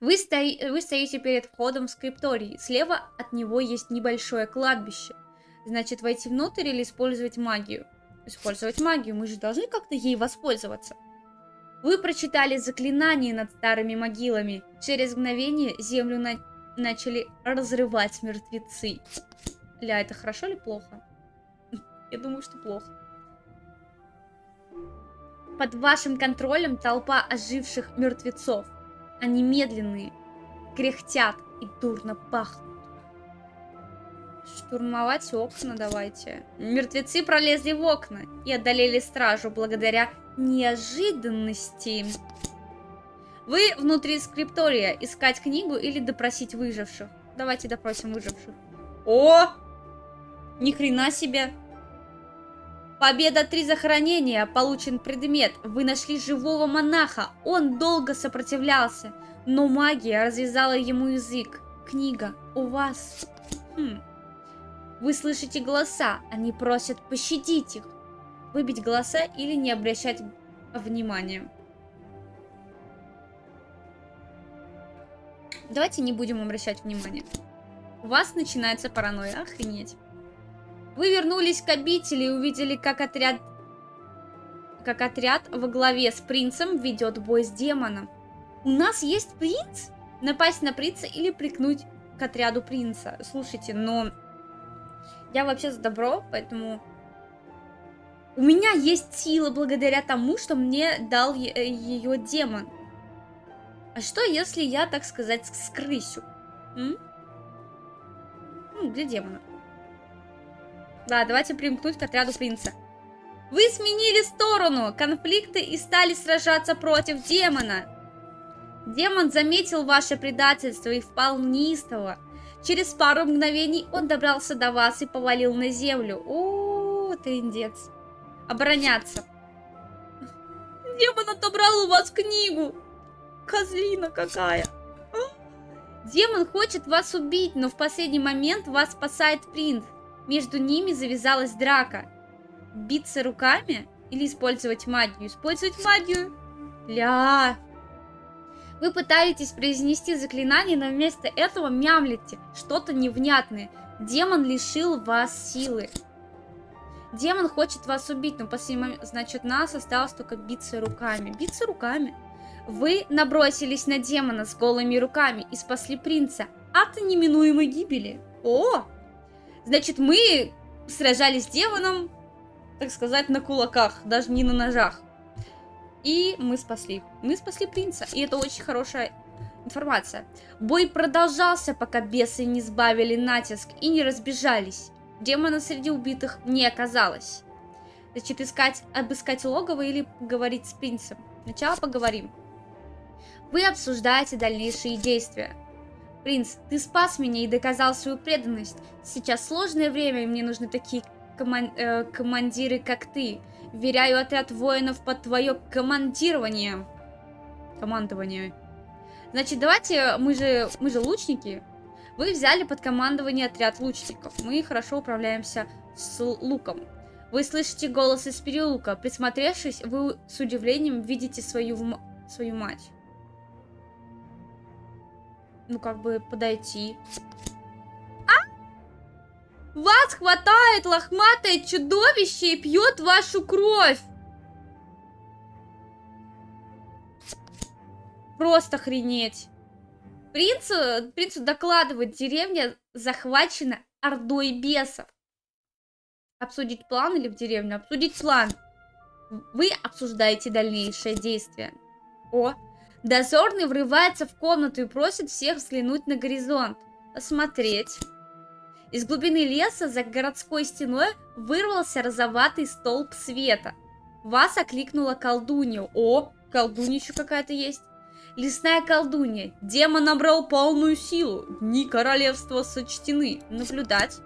Вы, стои... вы стоите перед входом в скрипторий. Слева от него есть небольшое кладбище. Значит, войти внутрь или использовать магию? Использовать магию, мы же должны как-то ей воспользоваться. Вы прочитали заклинание над старыми могилами. Через мгновение землю на... начали разрывать мертвецы. Ля, это хорошо или плохо? Я думаю, что плохо. Под вашим контролем толпа оживших мертвецов. Они медленные, кряхтят и дурно пахнут. Штурмовать окна давайте. Мертвецы пролезли в окна и одолели стражу благодаря неожиданности. Вы внутри скриптория. Искать книгу или допросить выживших. Давайте допросим выживших. О! Ни хрена себе. Победа три захоронения. Получен предмет. Вы нашли живого монаха. Он долго сопротивлялся. Но магия развязала ему язык. Книга у вас. Хм. Вы слышите голоса. Они просят пощадить их выбить голоса или не обращать внимания. Давайте не будем обращать внимания. У вас начинается паранойя. Охренеть. Вы вернулись к обители и увидели, как отряд... Как отряд во главе с принцем ведет бой с демоном. У нас есть принц? Напасть на принца или прикнуть к отряду принца? Слушайте, но... Я вообще за добро, поэтому у меня есть сила благодаря тому, что мне дал э, ее демон. А что, если я, так сказать, скрысю? М? Ну, для демона. Да, давайте примкнуть к отряду принца. Вы сменили сторону конфликта и стали сражаться против демона. Демон заметил ваше предательство и впал неистово. Через пару мгновений он добрался до вас и повалил на землю. О, трындец обороняться. Демон отобрал у вас книгу. Козлина какая. Демон хочет вас убить, но в последний момент вас спасает принц. Между ними завязалась драка. Биться руками или использовать магию? Использовать магию? Ля. Вы пытаетесь произнести заклинание, но вместо этого мямлите что-то невнятное. Демон лишил вас силы. Демон хочет вас убить, но последний. Значит, нас осталось только биться руками. Биться руками? Вы набросились на демона с голыми руками и спасли принца от неминуемой гибели. О! Значит, мы сражались с демоном, так сказать, на кулаках, даже не на ножах. И мы спасли. Мы спасли принца. И это очень хорошая информация. Бой продолжался, пока бесы не сбавили натиск и не разбежались. Демона среди убитых не оказалось. Значит, искать, обыскать логово или говорить с принцем. Сначала поговорим. Вы обсуждаете дальнейшие действия. Принц, ты спас меня и доказал свою преданность. Сейчас сложное время, и мне нужны такие коман- э, командиры, как ты. Веряю отряд воинов под твое командирование. Командование. Значит, давайте, мы же, мы же лучники. Вы взяли под командование отряд лучников. Мы хорошо управляемся с луком. Вы слышите голос из переулка. Присмотревшись, вы с удивлением видите свою, свою мать. Ну, как бы подойти. А? Вас хватает лохматое чудовище и пьет вашу кровь. Просто охренеть. Принцу, принцу докладывает, деревня захвачена ордой бесов. Обсудить план или в деревню? Обсудить план. Вы обсуждаете дальнейшие действия. О, дозорный врывается в комнату и просит всех взглянуть на горизонт. Посмотреть. Из глубины леса за городской стеной вырвался розоватый столб света. Вас окликнула колдунья. О, колдунья еще какая-то есть. Лесная колдунья. Демон набрал полную силу. Дни королевства сочтены. Наблюдать.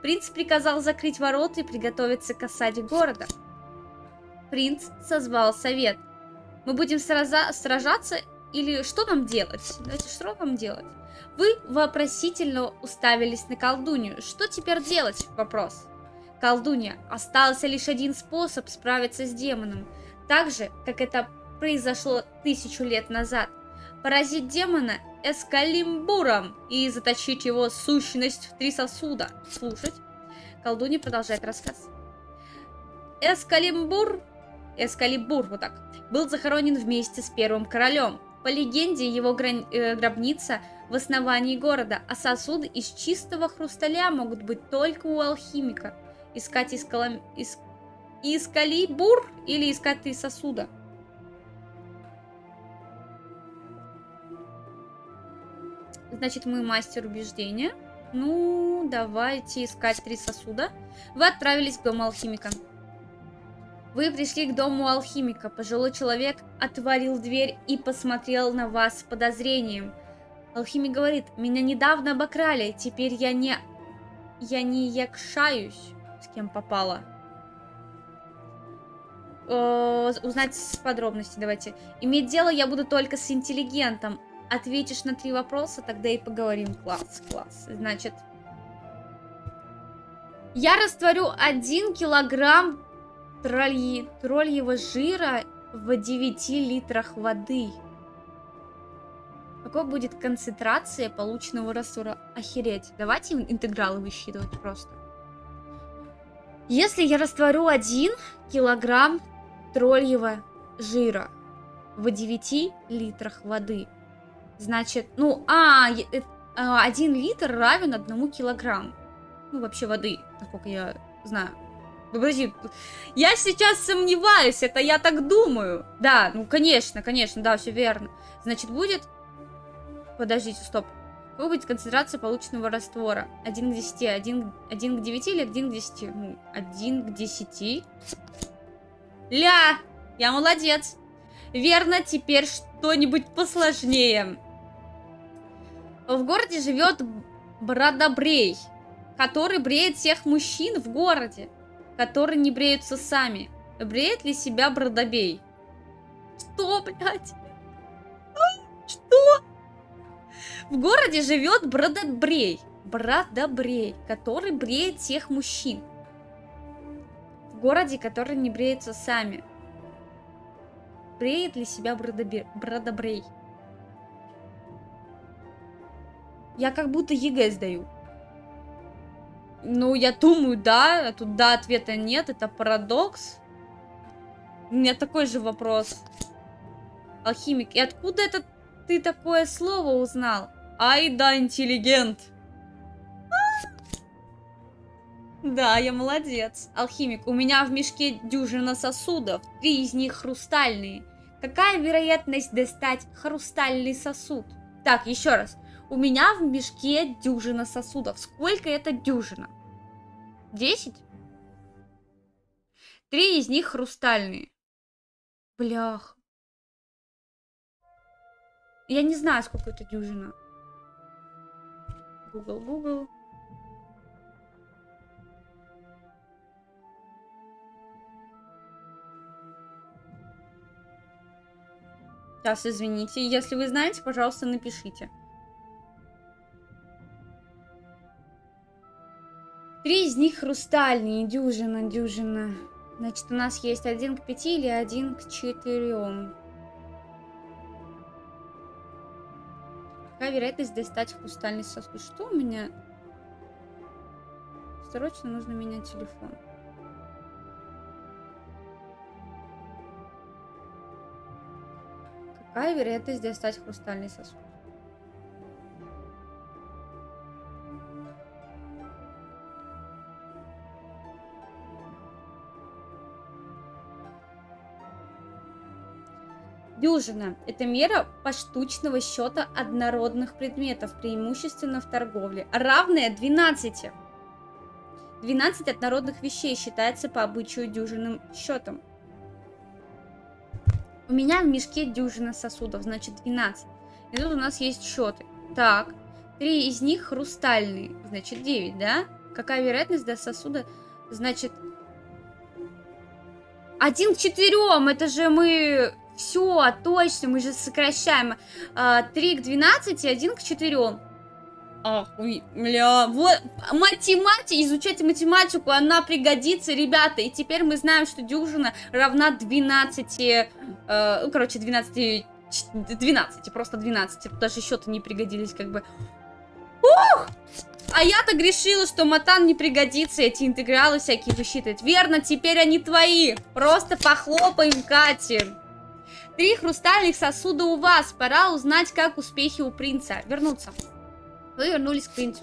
Принц приказал закрыть ворота и приготовиться к осаде города. Принц созвал совет. Мы будем сраза- сражаться или что нам делать? Давайте, что нам делать? Вы вопросительно уставились на колдунью. Что теперь делать? Вопрос. Колдунья, остался лишь один способ справиться с демоном. Так же, как это произошло тысячу лет назад. Поразить демона эскалимбуром и заточить его сущность в три сосуда. Слушать. Колдунья продолжает рассказ. Эскалимбур, Эскалибур, вот так, был захоронен вместе с первым королем. По легенде, его э, гробница в основании города, а сосуды из чистого хрусталя могут быть только у алхимика. Искать искалам... ис- Искалибур или искать три сосуда? Значит, мы мастер убеждения. Ну, давайте искать три сосуда. Вы отправились к дому алхимика. Вы пришли к дому алхимика. Пожилой человек отворил дверь и посмотрел на вас с подозрением. Алхимик говорит, меня недавно обокрали, теперь я не... Я не якшаюсь, с кем попало. Э, узнать с подробности давайте. Иметь дело я буду только с интеллигентом. Ответишь на три вопроса, тогда и поговорим. Класс, класс. Значит, я растворю один килограмм тролли, тролльего жира в 9 литрах воды. Какой будет концентрация полученного раствора? Охереть. Давайте интегралы высчитывать просто. Если я растворю 1 килограмм тролльего жира в 9 литрах воды, значит, ну, а, э, а, 1 литр равен 1 килограмму. Ну, вообще воды, насколько я знаю. Ну, Подожди, я сейчас сомневаюсь, это я так думаю. Да, ну, конечно, конечно, да, все верно. Значит, будет... Подождите, стоп. Какой будет концентрация полученного раствора? 1 к 10, 1, 1 к 9 или 1 к 10? Ну, 1 к 10. Ля! Я молодец. Верно, теперь что-нибудь посложнее. В городе живет Бродобрей, который бреет всех мужчин в городе, которые не бреются сами. Бреет ли себя Брадобрей? Что, блядь? Что? В городе живет Брадобрей. Брадобрей, который бреет всех мужчин. В городе, которые не бреются сами. Бреет ли себя Брадобрей? Я как будто ЕГЭ сдаю. Ну, я думаю, да. а Тут да, ответа нет. Это парадокс. У меня такой же вопрос. Алхимик, и откуда это ты такое слово узнал? Ай да, интеллигент. А! Да, я молодец. Алхимик, у меня в мешке дюжина сосудов. Три из них хрустальные. Какая вероятность достать хрустальный сосуд? Так, еще раз. У меня в мешке дюжина сосудов. Сколько это дюжина? Десять? Три из них хрустальные. Блях. Я не знаю, сколько это дюжина. Google, Google. Сейчас, извините. Если вы знаете, пожалуйста, напишите. Три из них хрустальные, дюжина, дюжина. Значит, у нас есть один к пяти или один к четырем. Какая вероятность достать хрустальный сосуд? Что у меня? Срочно нужно менять телефон. Какая вероятность достать хрустальный сосуд? Дюжина – это мера поштучного счета однородных предметов, преимущественно в торговле, равная 12. 12 однородных вещей считается по обычаю дюжинным счетом. У меня в мешке дюжина сосудов, значит 12. И тут у нас есть счеты. Так, три из них хрустальные, значит 9, да? Какая вероятность до сосуда? Значит, один к четырем, это же мы... Все, точно, мы же сокращаем. А, 3 к 12 и 1 к 4. Охуй, бля, вот, математика, изучайте математику, она пригодится, ребята, и теперь мы знаем, что дюжина равна 12, э, ну, короче, 12, 12, просто 12, тут даже счеты не пригодились, как бы. Ух! А я-то грешила, что матан не пригодится эти интегралы всякие высчитывать. Верно, теперь они твои. Просто похлопаем Кате. Три хрустальных сосуда у вас. Пора узнать, как успехи у принца. Вернуться. Вы вернулись к принцу.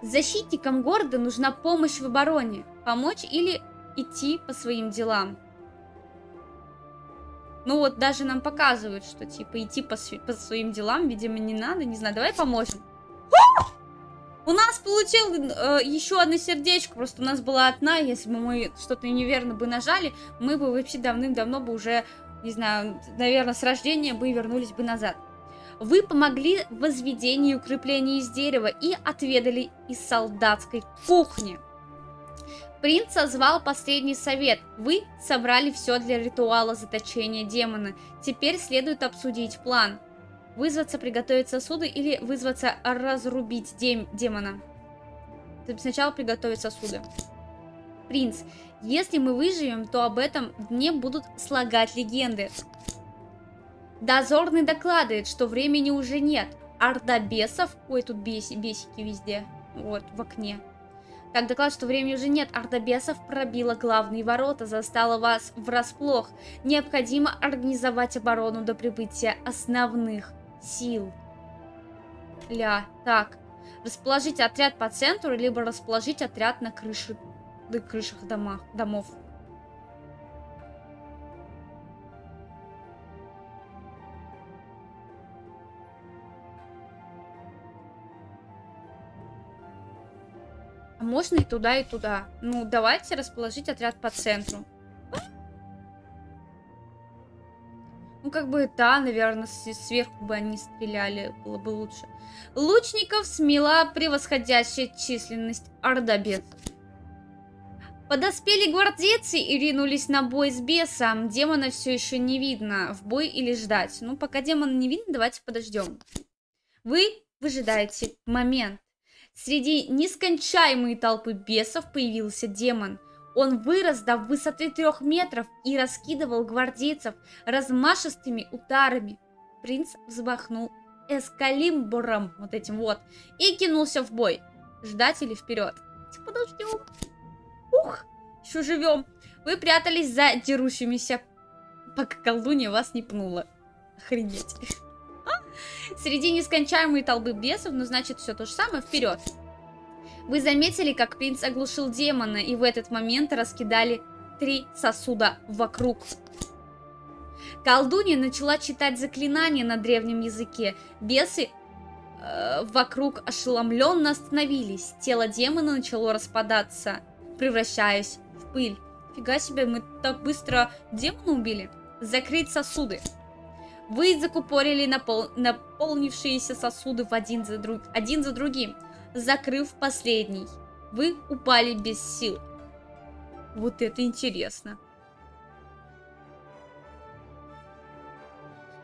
Защитникам города нужна помощь в обороне. Помочь или идти по своим делам. Ну вот даже нам показывают, что типа идти по, по своим делам, видимо, не надо. Не знаю, давай поможем. У нас получил э, еще одно сердечко, просто у нас была одна, если бы мы что-то неверно бы нажали, мы бы вообще давным-давно бы уже, не знаю, наверное, с рождения бы и вернулись бы назад. Вы помогли в возведении укреплений из дерева и отведали из солдатской кухни. Принц созвал последний совет. Вы собрали все для ритуала заточения демона. Теперь следует обсудить план. Вызваться приготовить сосуды или вызваться разрубить дем- демона? Сначала приготовить сосуды. Принц, если мы выживем, то об этом дне будут слагать легенды. Дозорный докладывает, что времени уже нет. Орда бесов... Ой, тут беси, бесики везде. Вот, в окне. Как доклад, что времени уже нет, Орда бесов пробила главные ворота, застала вас врасплох. Необходимо организовать оборону до прибытия основных сил. Ля, так. Расположить отряд по центру, либо расположить отряд на крыше, на крышах дома, домов. А можно и туда, и туда. Ну, давайте расположить отряд по центру. Ну, как бы, да, наверное, сверху бы они стреляли, было бы лучше. Лучников смела превосходящая численность ордобесов. Подоспели гвардейцы и ринулись на бой с бесом. Демона все еще не видно. В бой или ждать? Ну, пока демона не видно, давайте подождем. Вы выжидаете момент. Среди нескончаемой толпы бесов появился демон. Он вырос до высоты трех метров и раскидывал гвардейцев размашистыми ударами. Принц взмахнул эскалимбуром, вот этим вот, и кинулся в бой. Ждать или вперед? Подождем. Ух, еще живем. Вы прятались за дерущимися, пока колдунья вас не пнула. Охренеть. Среди нескончаемой толпы бесов, ну значит все то же самое, вперед. Вы заметили, как принц оглушил демона, и в этот момент раскидали три сосуда вокруг. Колдунья начала читать заклинания на древнем языке. Бесы э, вокруг ошеломленно остановились. Тело демона начало распадаться, превращаясь в пыль. Фига себе, мы так быстро демона убили. Закрыть сосуды. Вы закупорили напол- наполнившиеся сосуды в один за, друг- один за другим, закрыв последний. Вы упали без сил. Вот это интересно.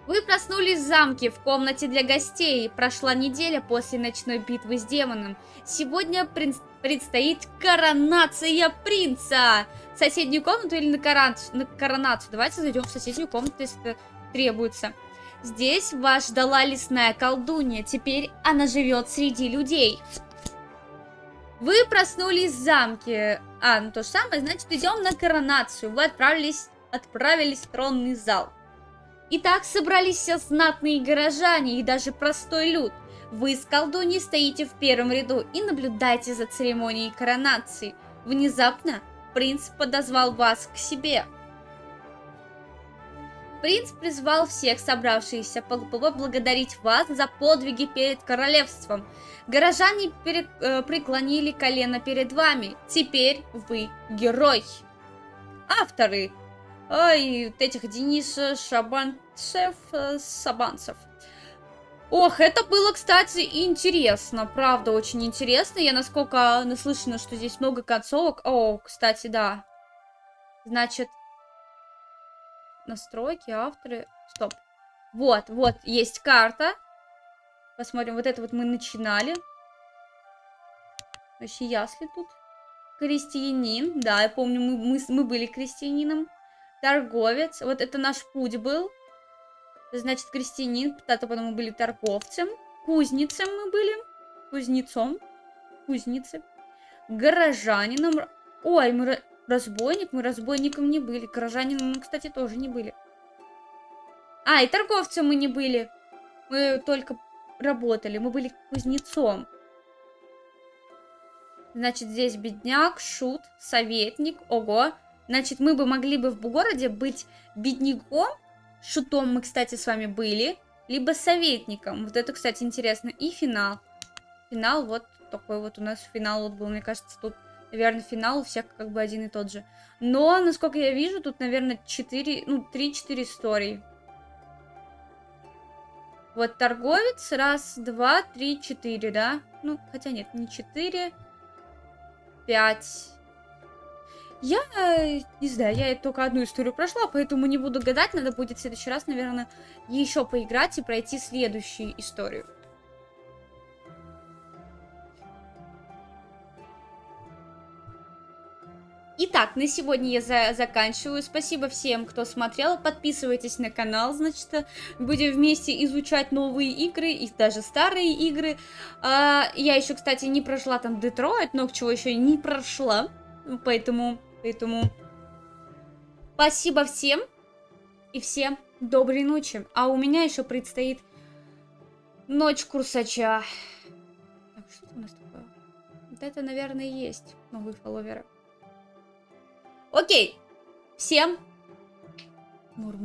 Вы проснулись в замке, в комнате для гостей. Прошла неделя после ночной битвы с демоном. Сегодня прин- предстоит коронация принца. В соседнюю комнату или на, корон- на коронацию? Давайте зайдем в соседнюю комнату, если требуется. Здесь вас ждала лесная колдунья. Теперь она живет среди людей. Вы проснулись в замке. А, ну то же самое, значит, идем на коронацию. Вы отправились, отправились в тронный зал. Итак, собрались все знатные горожане и даже простой люд. Вы с колдуньей стоите в первом ряду и наблюдаете за церемонией коронации. Внезапно принц подозвал вас к себе. Принц призвал всех собравшихся поблагодарить вас за подвиги перед королевством. Горожане пере- э, преклонили колено перед вами. Теперь вы герой. Авторы. Ой, этих Денис Шабанцев, э, Сабанцев. Ох, это было, кстати, интересно. Правда, очень интересно. Я насколько наслышана, что здесь много концовок. О, кстати, да. Значит, настройки, авторы. Стоп. Вот, вот, есть карта. Посмотрим, вот это вот мы начинали. Вообще, ясли тут. Крестьянин. Да, я помню, мы, мы, мы были крестьянином. Торговец. Вот это наш путь был. Значит, крестьянин. Тогда потом мы были торговцем. Кузницем мы были. Кузнецом. Кузницы. Горожанином. Ой, мы... ра- Разбойник? Мы разбойником не были. Горожанином мы, кстати, тоже не были. А, и торговцем мы не были. Мы только работали. Мы были кузнецом. Значит, здесь бедняк, шут, советник. Ого. Значит, мы бы могли бы в городе быть бедняком, шутом мы, кстати, с вами были, либо советником. Вот это, кстати, интересно. И финал. Финал вот такой вот у нас финал вот был. Мне кажется, тут, наверное, финал у всех как бы один и тот же. Но, насколько я вижу, тут, наверное, 4, ну, 3-4 истории. Вот торговец, раз, два, три, четыре, да? Ну, хотя нет, не четыре, пять. Я э, не знаю, я только одну историю прошла, поэтому не буду гадать. Надо будет в следующий раз, наверное, еще поиграть и пройти следующую историю. Итак, на сегодня я за- заканчиваю. Спасибо всем, кто смотрел. Подписывайтесь на канал, значит, будем вместе изучать новые игры и даже старые игры. А, я еще, кстати, не прошла там Детройт, много чего еще не прошла. Поэтому, поэтому... Спасибо всем и всем доброй ночи. А у меня еще предстоит ночь курсача. Так, что у нас такое? Вот это, наверное, и есть новые фолловеры. Окей. Всем. Мур-мур.